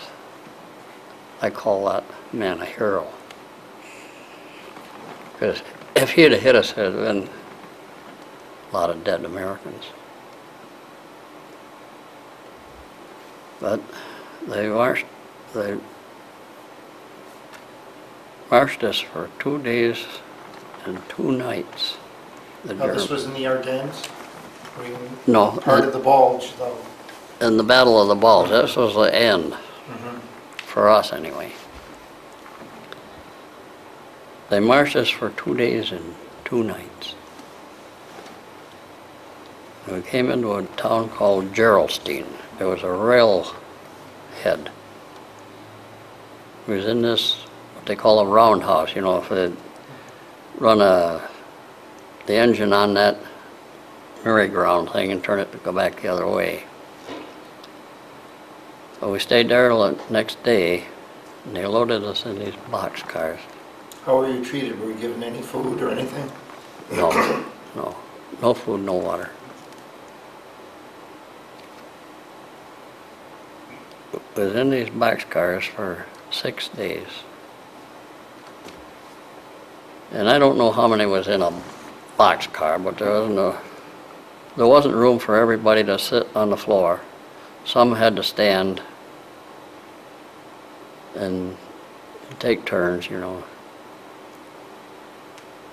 [SPEAKER 2] I call that man a hero. Because if he'd have hit us, there'd have been a lot of dead Americans. But they marched, they marched us for two days and two nights. The
[SPEAKER 1] Now, this was in the Ardennes?
[SPEAKER 2] No,
[SPEAKER 1] Part of the Bulge, though?
[SPEAKER 2] in the Battle of the Bulge, this was the end,
[SPEAKER 1] Mhm.
[SPEAKER 2] for us anyway. They marched us for two days and two nights. We came into a town called Gerolstein. There was a rail head. We was in this, what they call a roundhouse, you know, if they run a, the engine on that merry-go-round thing and turn it to go back the other way. So we stayed there the next day, and they loaded us in these box cars.
[SPEAKER 1] How were you treated? Were you given any food or anything?
[SPEAKER 2] No, no, no food, no water. Was in these box cars for six days. And I don't know how many was in a box car, but there wasn't a, there wasn't room for everybody to sit on the floor. Some had to stand, and take turns, you know.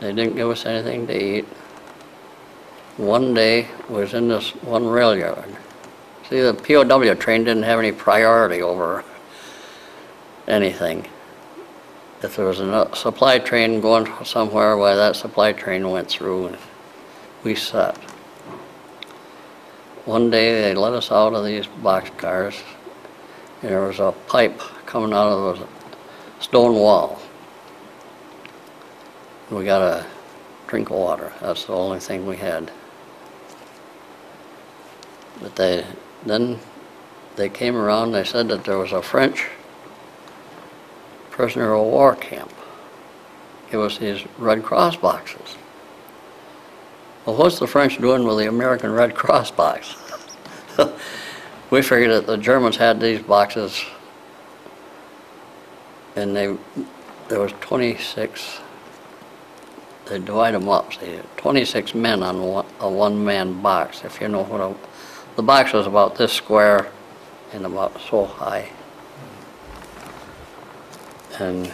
[SPEAKER 2] They didn't give us anything to eat. One day was in this one rail yard. See, the POW train didn't have any priority over anything. If there was a supply train going somewhere, why that supply train went through and we sat. One day they let us out of these boxcars and there was a pipe coming out of the stone wall. We got a drink of water. That's the only thing we had. But they, then they came around, they said that there was a French prisoner of war camp. It was these Red Cross boxes. Well, what's the French doing with the American Red Cross box? we figured that the Germans had these boxes and they, there was 26, they divide them up, see, 26 men on one, a one-man box, if you know what a, the box was about this square and about so high. And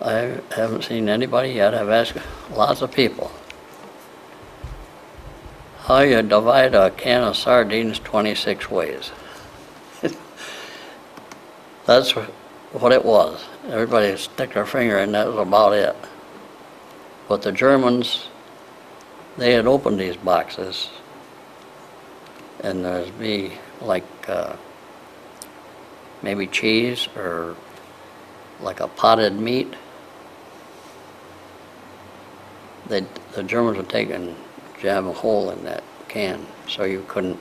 [SPEAKER 2] I haven't seen anybody yet, I've asked lots of people. How you divide a can of sardines 26 ways? That's what it was. Everybody stick their finger and that was about it. But the Germans, they had opened these boxes and there's be like uh, maybe cheese or like a potted meat. They, the Germans would take and jab a hole in that can so you couldn't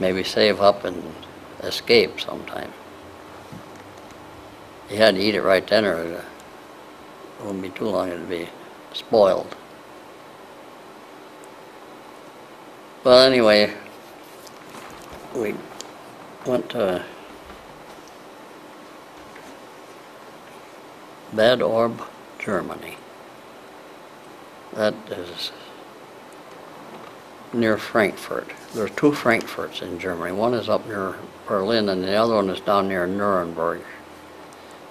[SPEAKER 2] maybe save up and escape sometime. You had to eat it right then or it uh, wouldn't be too long, it'd be spoiled. Well, anyway, we went to Bad Orb, Germany. That is near Frankfurt. There's two Frankfurts in Germany. One is up near Berlin and the other one is down near Nuremberg.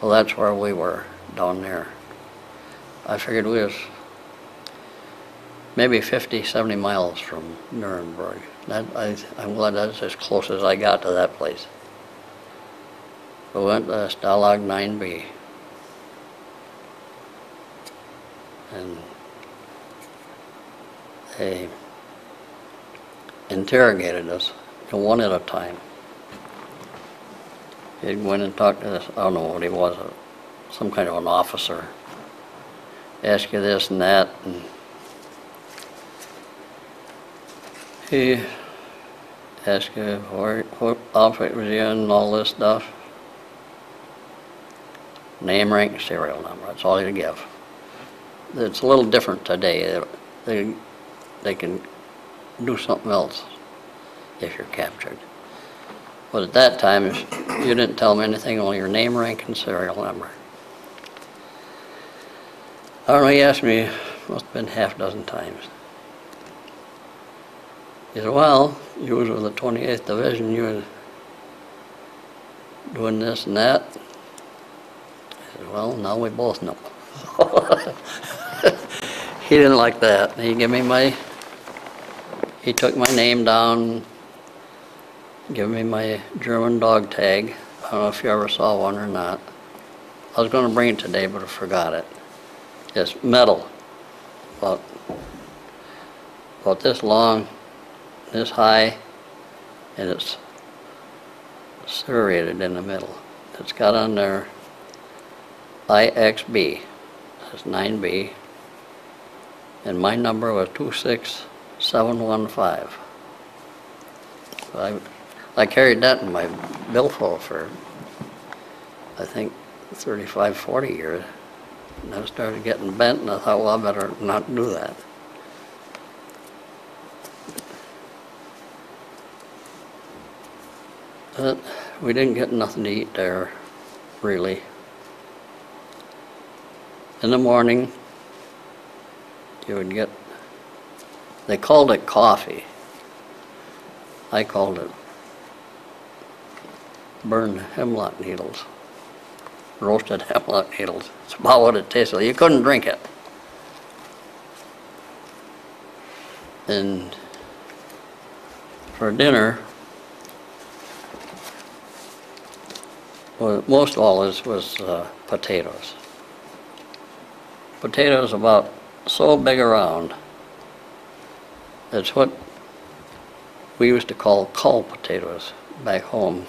[SPEAKER 2] Well, that's where we were, down there. I figured we was maybe 50, 70 miles from Nuremberg. That, I, I'm glad that's as close as I got to that place. We went to Stalag 9B. And they interrogated us, one at a time. Go in and talked to this, I don't know what he was, uh, some kind of an officer. Ask you this and that, and he asked you what outfit was you in and all this stuff. Name, rank, serial number, that's all you give. It's a little different today. They, they can do something else if you're captured. But at that time, you didn't tell them anything, only your name, rank, and serial number. I don't know, he asked me, must have been half a dozen times. He said, well, you was with the 28th Division, you was doing this and that. I said, well, now we both know. He didn't like that. He gave me my, he took my name down, gave me my German dog tag. I don't know if you ever saw one or not. I was gonna bring it today, but I forgot it. It's metal, about, about this long, this high, and it's serrated in the middle. It's got on there IXB, that's 9B, and my number was 26715. I, I carried that in my billfold for, I think, 35, 40 years. And I started getting bent, and I thought, well, I better not do that. But we didn't get nothing to eat there, really. In the morning, you would get, they called it coffee. I called it burned hemlock needles, roasted hemlock needles. It's about what it tasted like. You couldn't drink it. And for dinner, well, most all is was uh, potatoes. Potatoes about so big around. It's what we used to call cull potatoes back home.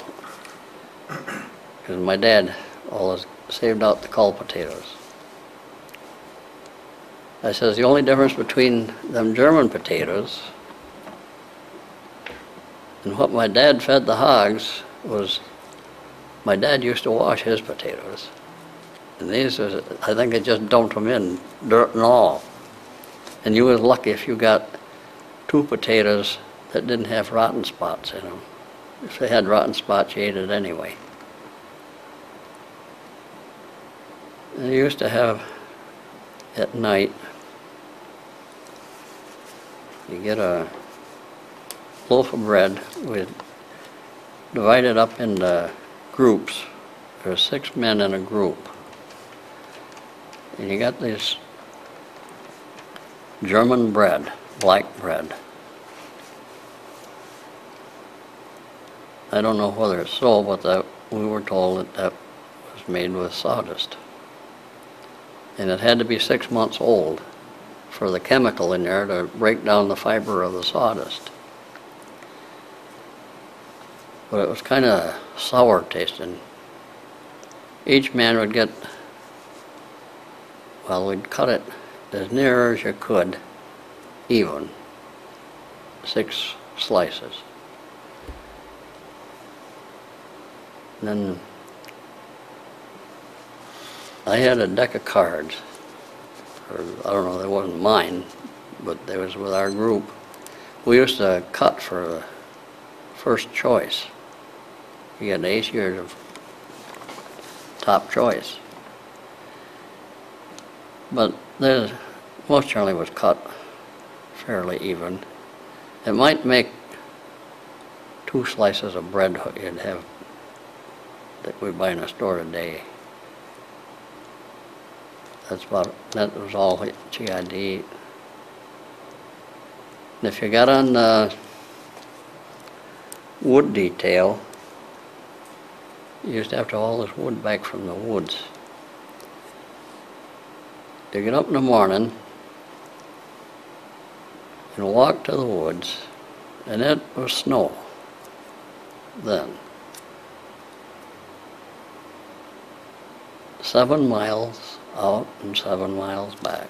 [SPEAKER 2] Because my dad always saved out the cull potatoes. I says, the only difference between them German potatoes and what my dad fed the hogs was my dad used to wash his potatoes. And these was, I think they just dumped them in, dirt and all. And you was lucky if you got two potatoes that didn't have rotten spots in them. If they had rotten spots, you ate it anyway. You used to have at night, you get a loaf of bread with divided up into groups. There are six men in a group. And you got this German bread, black bread. I don't know whether it's so, but that, we were told that that was made with sawdust. And it had to be six months old for the chemical in there to break down the fiber of the sawdust. But it was kind of sour tasting. Each man would get, well, we'd cut it as near as you could, even, six slices. Then I had a deck of cards, or I don't know, they wasn't mine, but they was with our group. We used to cut for the first choice. You get an ace, you're top choice. But there's, most generally was cut fairly even. It might make two slices of bread you'd have that we buy in a store today. That's about, that was all you had to eat. And if you got on the wood detail, you used to have to haul this wood back from the woods. You get up in the morning and walk to the woods, and it was snow then. seven miles out and seven miles back.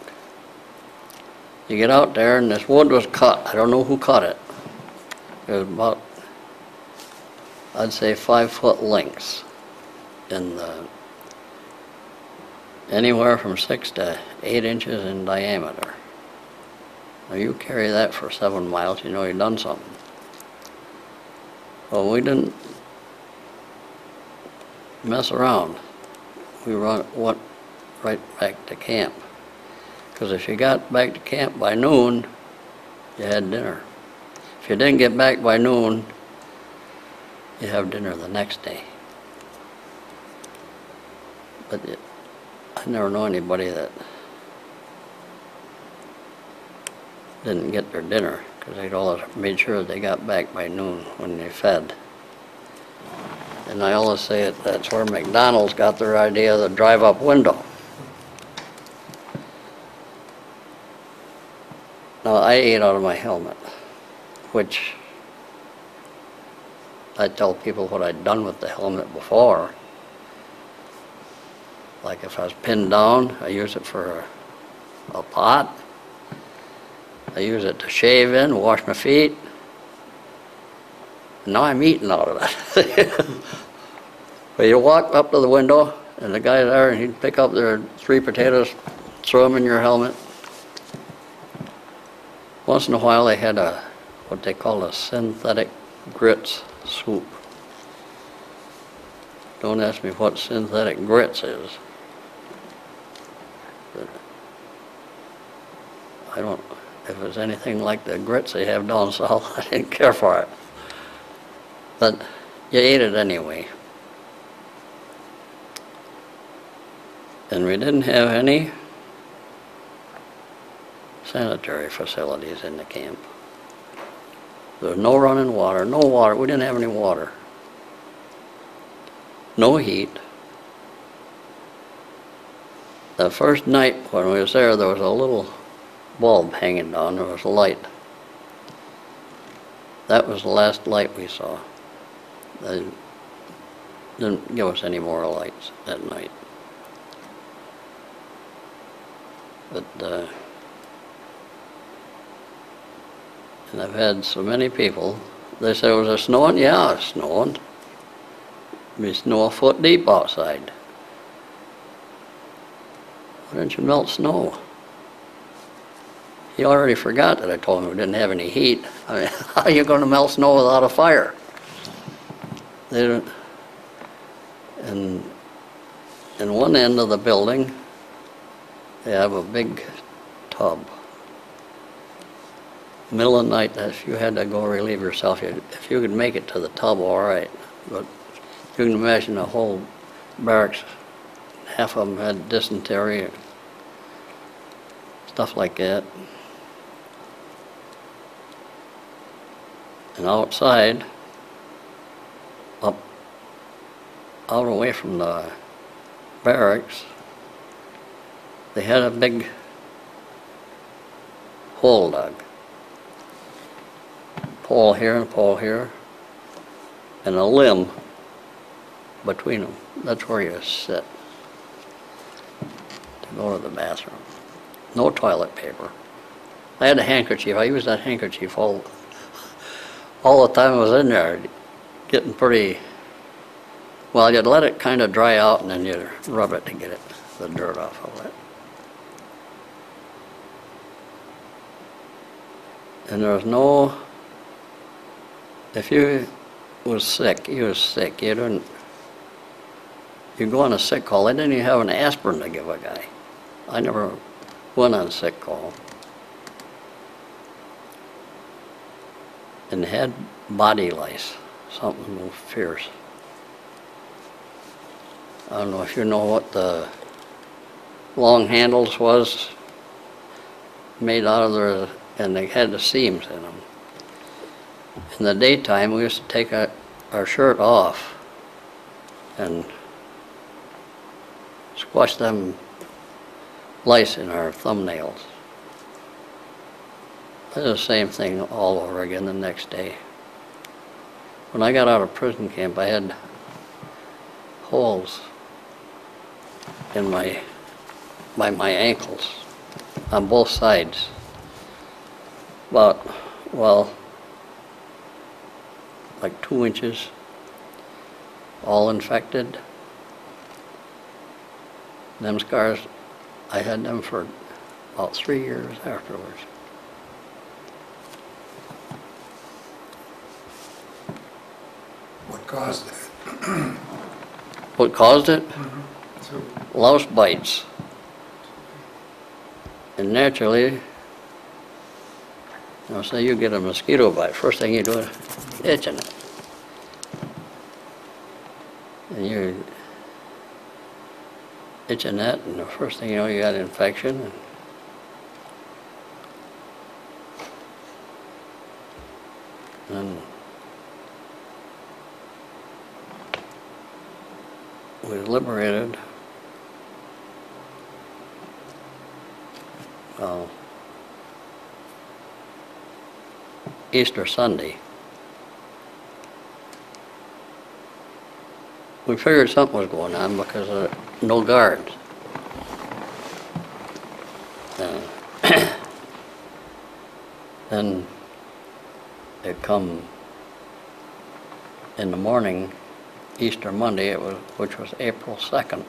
[SPEAKER 2] You get out there and this wood was cut. I don't know who cut it. It was about, I'd say five foot lengths in the, anywhere from six to eight inches in diameter. Now you carry that for seven miles, you know you've done something. Well, we didn't mess around we run, went right back to camp. Because if you got back to camp by noon, you had dinner. If you didn't get back by noon, you have dinner the next day. But I never know anybody that didn't get their dinner because they'd always made sure they got back by noon when they fed. And I always say that that's where McDonald's got their idea of the drive-up window. Now, I ate out of my helmet, which I tell people what I'd done with the helmet before. Like if I was pinned down, I use it for a, pot. I use it to shave in, wash my feet. Now I'm eating out of that. but you walk up to the window, and the guy there, and he'd pick up their three potatoes, throw them in your helmet. Once in a while they had a, what they call a synthetic grits swoop. Don't ask me what synthetic grits is. But I don't, if it's anything like the grits they have down south, I didn't care for it. But you ate it anyway. And we didn't have any sanitary facilities in the camp. There was no running water, no water, we didn't have any water. No heat. The first night when we was there, there was a little bulb hanging down, there was a light. That was the last light we saw. They didn't give us any more lights that night. But, uh, and I've had so many people, they said, was it snowing? Yeah, it's snowing. Be snow a foot deep outside. Why didn't you melt snow? He already forgot that I told him we didn't have any heat. I mean, how are you gonna melt snow without a fire? They don't, and in one end of the building, they have a big tub. Middle of the night, if you had to go relieve yourself, you- if you could make it to the tub, all right. But you can imagine the whole barracks, half of them had dysentery, stuff like that. And outside, up, out away from the barracks, they had a big hole dug. Pole here and pole here, and a limb between them. That's where you sit to go to the bathroom. No toilet paper. I had a handkerchief. I used that handkerchief all, all the time I was in there, getting pretty, well, you'd let it kind of dry out and then you'd rub it to get it, the dirt off of it. And there was no, if you was sick, you was sick, you didn't, you go on a sick call, they didn't even have an aspirin to give a guy. I never went on a sick call. And had body lice, something fierce. I don't know if you know what the long handles was made out of there, and they had the seams in them. In the daytime, we used to take our, our shirt off and squash them lice in our thumbnails. The same thing all over again the next day. When I got out of prison camp, I had holes in my, by my ankles on both sides. About, well, like two inches, all infected. Them scars, I had them for about three years afterwards.
[SPEAKER 1] What caused it?
[SPEAKER 2] What caused it? Mm-hmm.
[SPEAKER 1] So,
[SPEAKER 2] Louse bites. And naturally, you know, say you get a mosquito bite, first thing you do is itching it. And you're itching that, and the first thing you know, you got infection. and- And we liberated, well, Easter Sunday. We figured something was going on because of no guards. Uh, Then it come in the morning, Easter Monday, it was, which was April 2nd.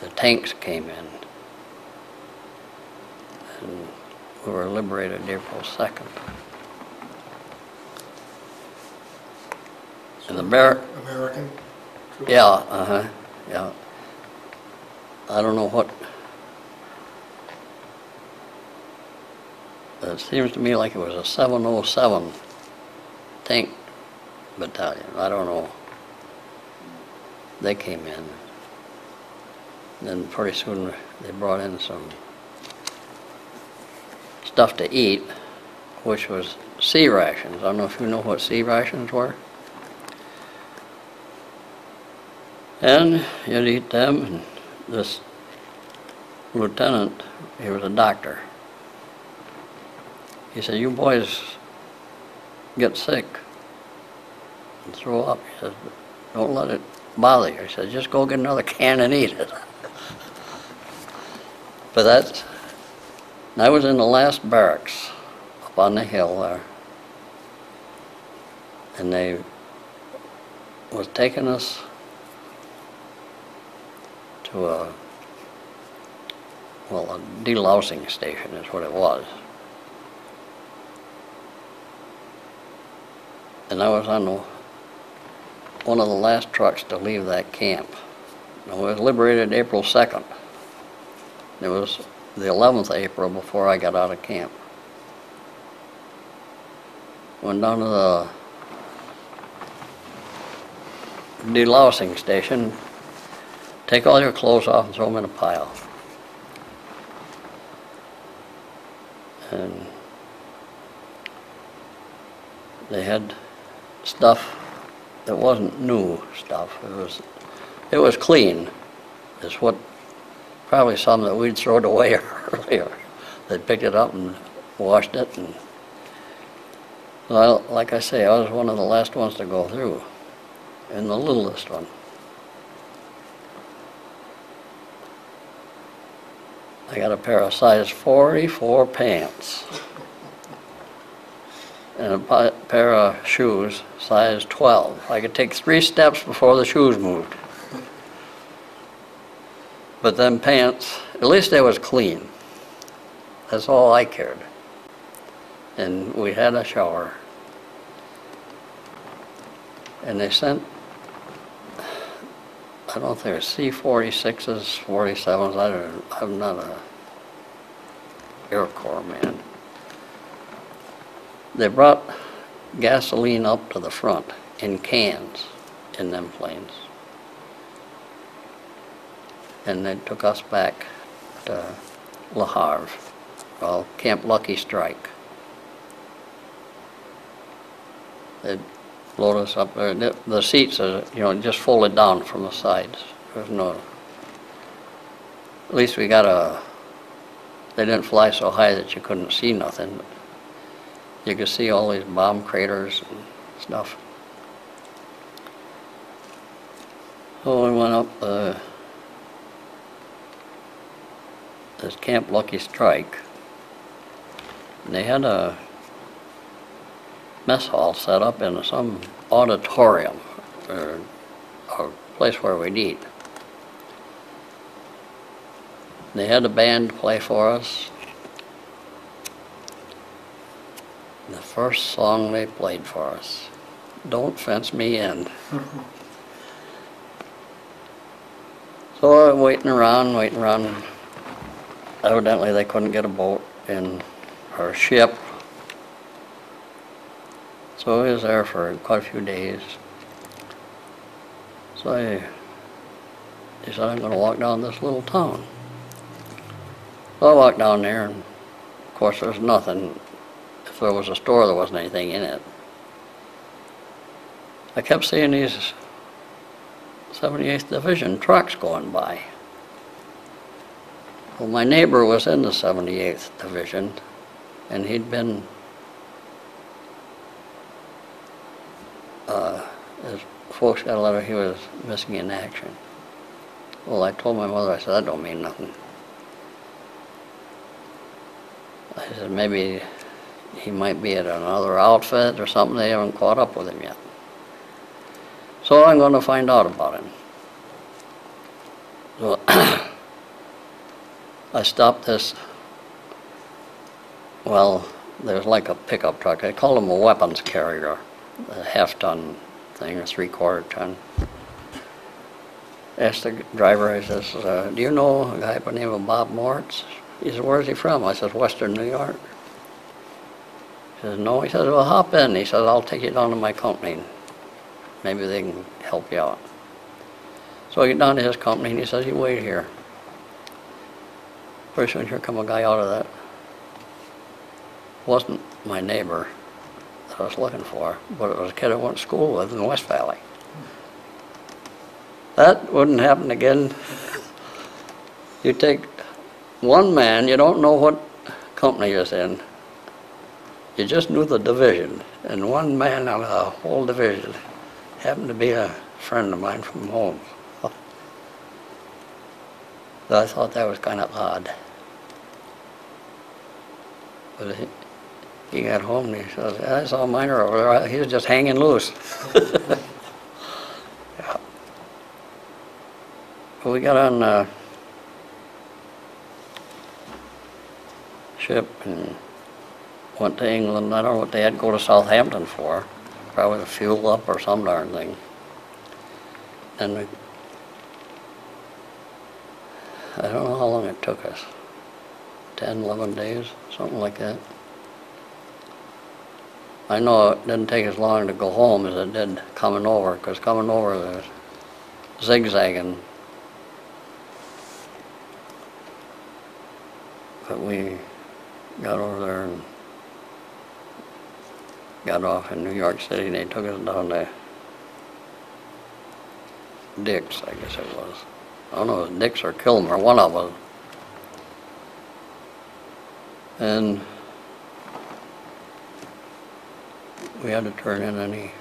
[SPEAKER 2] The tanks came in. And we were liberated April 2nd. The
[SPEAKER 3] American?
[SPEAKER 2] yeah, uh-huh, yeah. I don't know what. It seems to me like it was a 707 tank battalion, I don't know. they came in. Then pretty soon, they brought in some stuff to eat, which was C rations. I don't know if you know what C rations were? And you'd eat them, and this lieutenant, he was a doctor. He said, you boys get sick and throw up. He said, don't let it bother you. He said, just go get another can and eat it. But that's, I was in the last barracks up on the hill there. And they was taking us to a, well, a delousing station is what it was. And I was on one of the last trucks to leave that camp. I was liberated April 2nd. It was the 11th of April before I got out of camp. Went down to the delousing station, take all your clothes off and throw them in a pile. And they had stuff that wasn't new stuff. It was, it was clean. It's what, probably some that we'd thrown away earlier. They picked it up and washed it and, well, like I say, I was one of the last ones to go through, and the littlest one. I got a pair of size 44 pants and a pair of shoes, size 12. I could take three steps before the shoes moved. But them pants, at least they was clean. That's all I cared. And we had a shower. And they sent, I don't think, if they're C-46s, 47s, I don't, I'm not a Air Corps man. They brought gasoline up to the front in cans in them planes. And they took us back to Le Havre, well, Camp Lucky Strike. They'd load us up there. The- The seats are, you know, just folded down from the sides. There's no, at least we got a, they didn't fly so high that you couldn't see nothing. You could see all these bomb craters and stuff. So we went up uh, this Camp Lucky Strike. And they had a mess hall set up in some auditorium or a place where we'd eat. They had a band play for us. The first song they played for us, Don't Fence Me In. So I'm waiting around, waiting around. Evidently, they couldn't get a boat in our ship. So I was there for quite a few days. So I decided I'm gonna walk down this little town. So I walked down there and of course there's nothing. If there was a store, there wasn't anything in it. I kept seeing these 78th Division trucks going by. Well, my neighbor was in the 78th Division, and he'd been, uh, his folks got a letter, he was missing in action. Well, I told my mother, I said, that don't mean nothing. I said, maybe he might be at another outfit or something, they haven't caught up with him yet. So I'm gonna find out about him. So I stopped this, well, there's like a pickup truck, they call them a weapons carrier, a half-ton thing, a three-quarter ton. Asked the driver, I says, uh, do you know a guy by the name of Bob Moritz? He says, where's he from? I says, Western New York. He says, no, he says, well, hop in. He says, I'll take you down to my company. Maybe they can help you out. So I get down to his company and he says, you wait here. Pretty soon here come a guy out of that. Wasn't my neighbor that I was looking for, but it was a kid I went to school with in the West Valley. That wouldn't happen again. You take one man, you don't know what company he's in. You just knew the division, and one man out of the whole division happened to be a friend of mine from home. I thought that was kind of odd. But he, he got home and he says, I saw Miner over there, he was just hanging loose. Yeah. We got on uh ship and went to England. I don't know what they had to go to Southampton for. Probably to fuel up or some darn thing. And we, I don't know how long it took us. 10, 11 days, something like that. I know it didn't take as long to go home as it did coming over, because coming over the zigzagging. But we got over there and got off in New York City and they took us down to Dix, I guess it was. I don't know, if it was Dix or Kilmer, one of them. And we had to turn in any,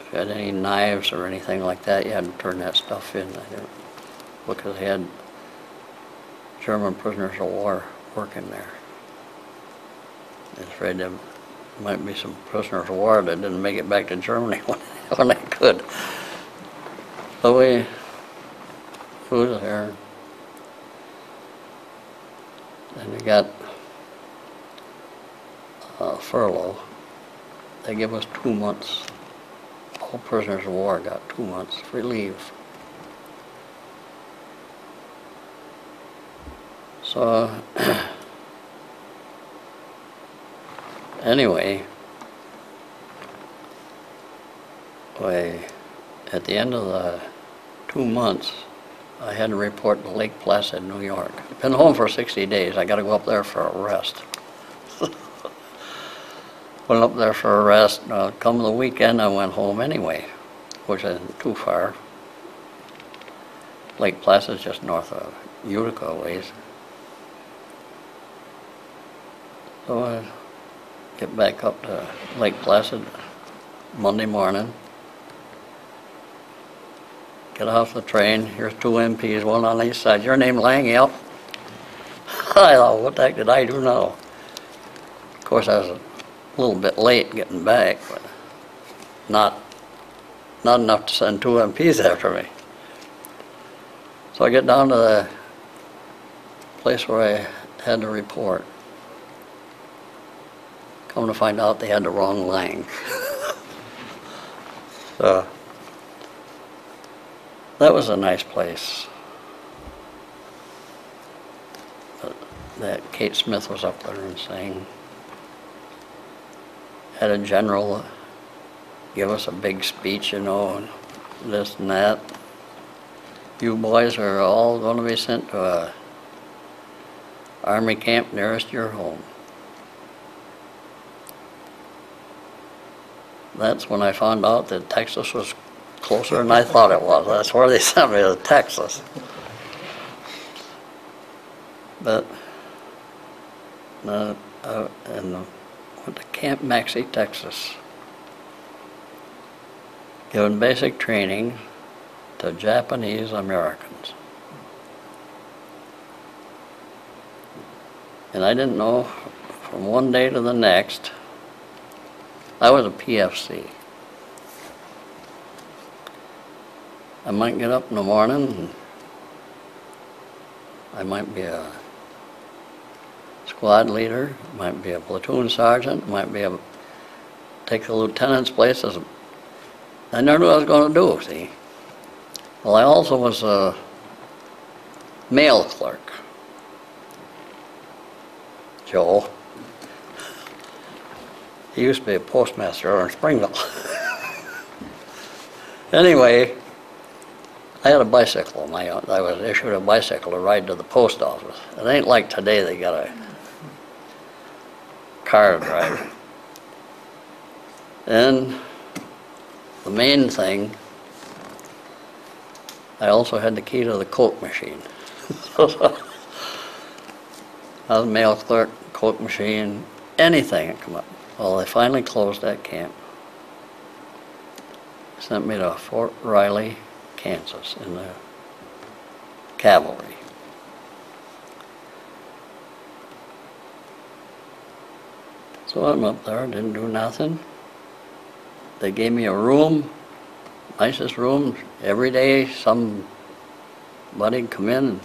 [SPEAKER 2] if had any knives or anything like that, you had to turn that stuff in, I because they had German prisoners of war working there. I was afraid there might be some prisoners of war that didn't make it back to Germany when, when they could. So we, was there. And we got uh, furlough. They give us two months. All prisoners of war got two months free leave. So, anyway, we, at the end of the two months, I had to report to Lake Placid, New York. Been home for 60 days. I got to go up there for a rest. Went up there for a rest. Uh, come the weekend, I went home anyway, which isn't too far. Lake Placid's just north of Utica ways. So I get back up to Lake Placid Monday morning. Get off the train, here's two MPs, one on each side. Your name Lang, yep. I thought, what the heck did I do now? Of course, I was a little bit late getting back, but not, not enough to send two MPs after me. So I get down to the place where I had to report. Come to find out they had the wrong Lang. So, that was a nice place. That Kate Smith was up there and sang. Had a general give us a big speech, you know, and this and that. You boys are all gonna be sent to a army camp nearest your home. That's when I found out that Texas was closer than I thought it was. That's where they sent me to Texas. But, uh, uh, and to Camp Maxey, Texas. Given basic training to Japanese Americans. And I didn't know from one day to the next I was a PFC. I might get up in the morning I might be a squad leader, might be a platoon sergeant, might be a, take the lieutenant's place as, a- I never knew what I was gonna do, see? Well, I also was a mail clerk. Joe. He used to be a postmaster in Springville. anyway, I had a bicycle, my. I was issued a bicycle to ride to the post office. It ain't like today, they got a car driver. drive. And the main thing, I also had the key to the Coke machine. I was a mail clerk, Coke machine, anything that come up. Well, they finally closed that camp. Sent me to Fort Riley, Kansas in the cavalry. So I'm up there, didn't do nothing. They gave me a room, nicest room, every day somebody come in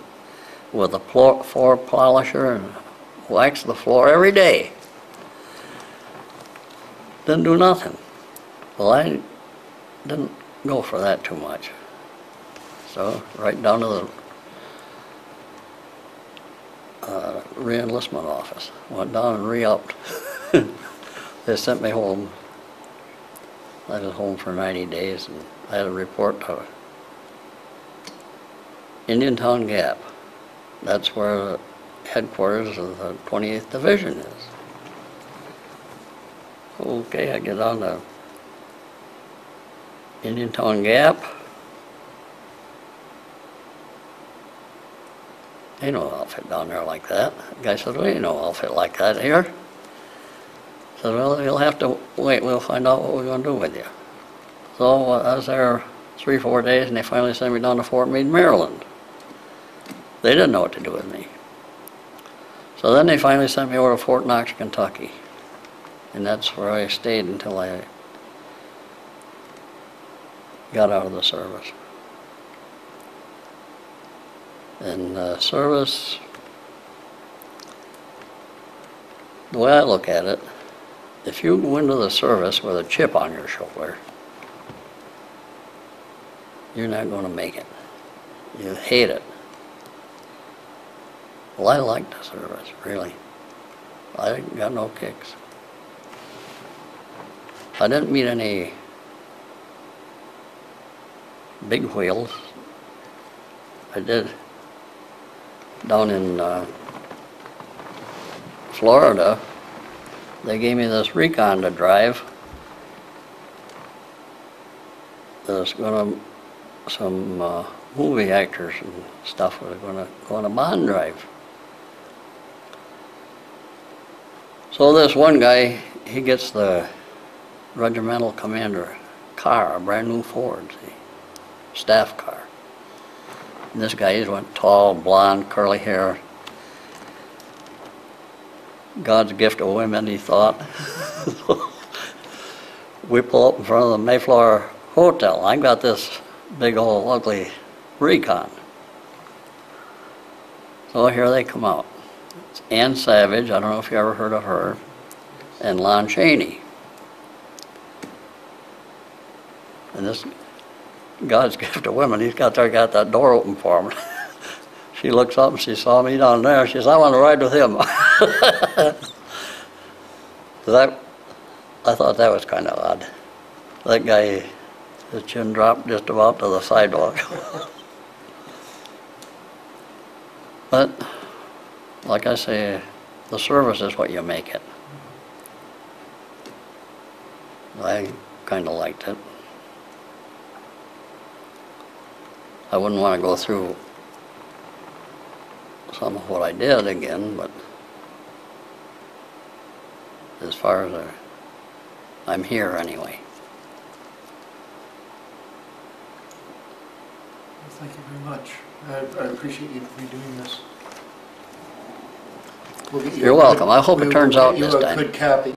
[SPEAKER 2] with a floor, polisher and wax the floor every day. Didn't do nothing. Well, I didn't go for that too much. So, right down to the uh, re-enlistment office. Went down and re-upped. They sent me home. I was home for 90 days and I had a report to Indiantown Gap. That's where the headquarters of the 28th Division is. Okay, I get on to Indiantown Gap. Ain't no outfit down there like that. The guy said, well, ain't no outfit like that here. Said, well, you'll have to wait, we'll find out what we're gonna do with you. So uh, I was there three, four days, and they finally sent me down to Fort Meade, Maryland. They didn't know what to do with me. So then they finally sent me over to Fort Knox, Kentucky. And that's where I stayed until I got out of the service. And uh, service, the way I look at it, if you go into the service with a chip on your shoulder, you're not going to make it. You hate it. Well, I like the service, really. I got no kicks. I didn't meet any big wheels. I did down in uh, Florida. They gave me this Recon to drive. There's gonna, some uh, movie actors and stuff are gonna go on a bond drive. So this one guy, he gets the regimental commander car, a brand new Ford, see, staff car. And this guy, he's one tall, blonde, curly hair. God's gift to women, he thought. we pull up in front of the Mayflower Hotel. I've got this big old ugly Recon. So here they come out. It's Ann Savage, I don't know if you ever heard of her, and Lon Chaney. And this God's gift to women, he's got there, got that door open for him. She looks up and she saw me down there. She says, I want to ride with him. That, I thought that was kind of odd. That guy, his chin dropped just about to the sidewalk. But, like I say, the service is what you make it. I kind of liked it. I wouldn't want to go through some of what I did again, but as far as I, I'm here anyway.
[SPEAKER 3] Thank you very much. I, I appreciate you redoing this. We'll you-
[SPEAKER 2] You're welcome. I hope it turns out
[SPEAKER 3] you a good copy.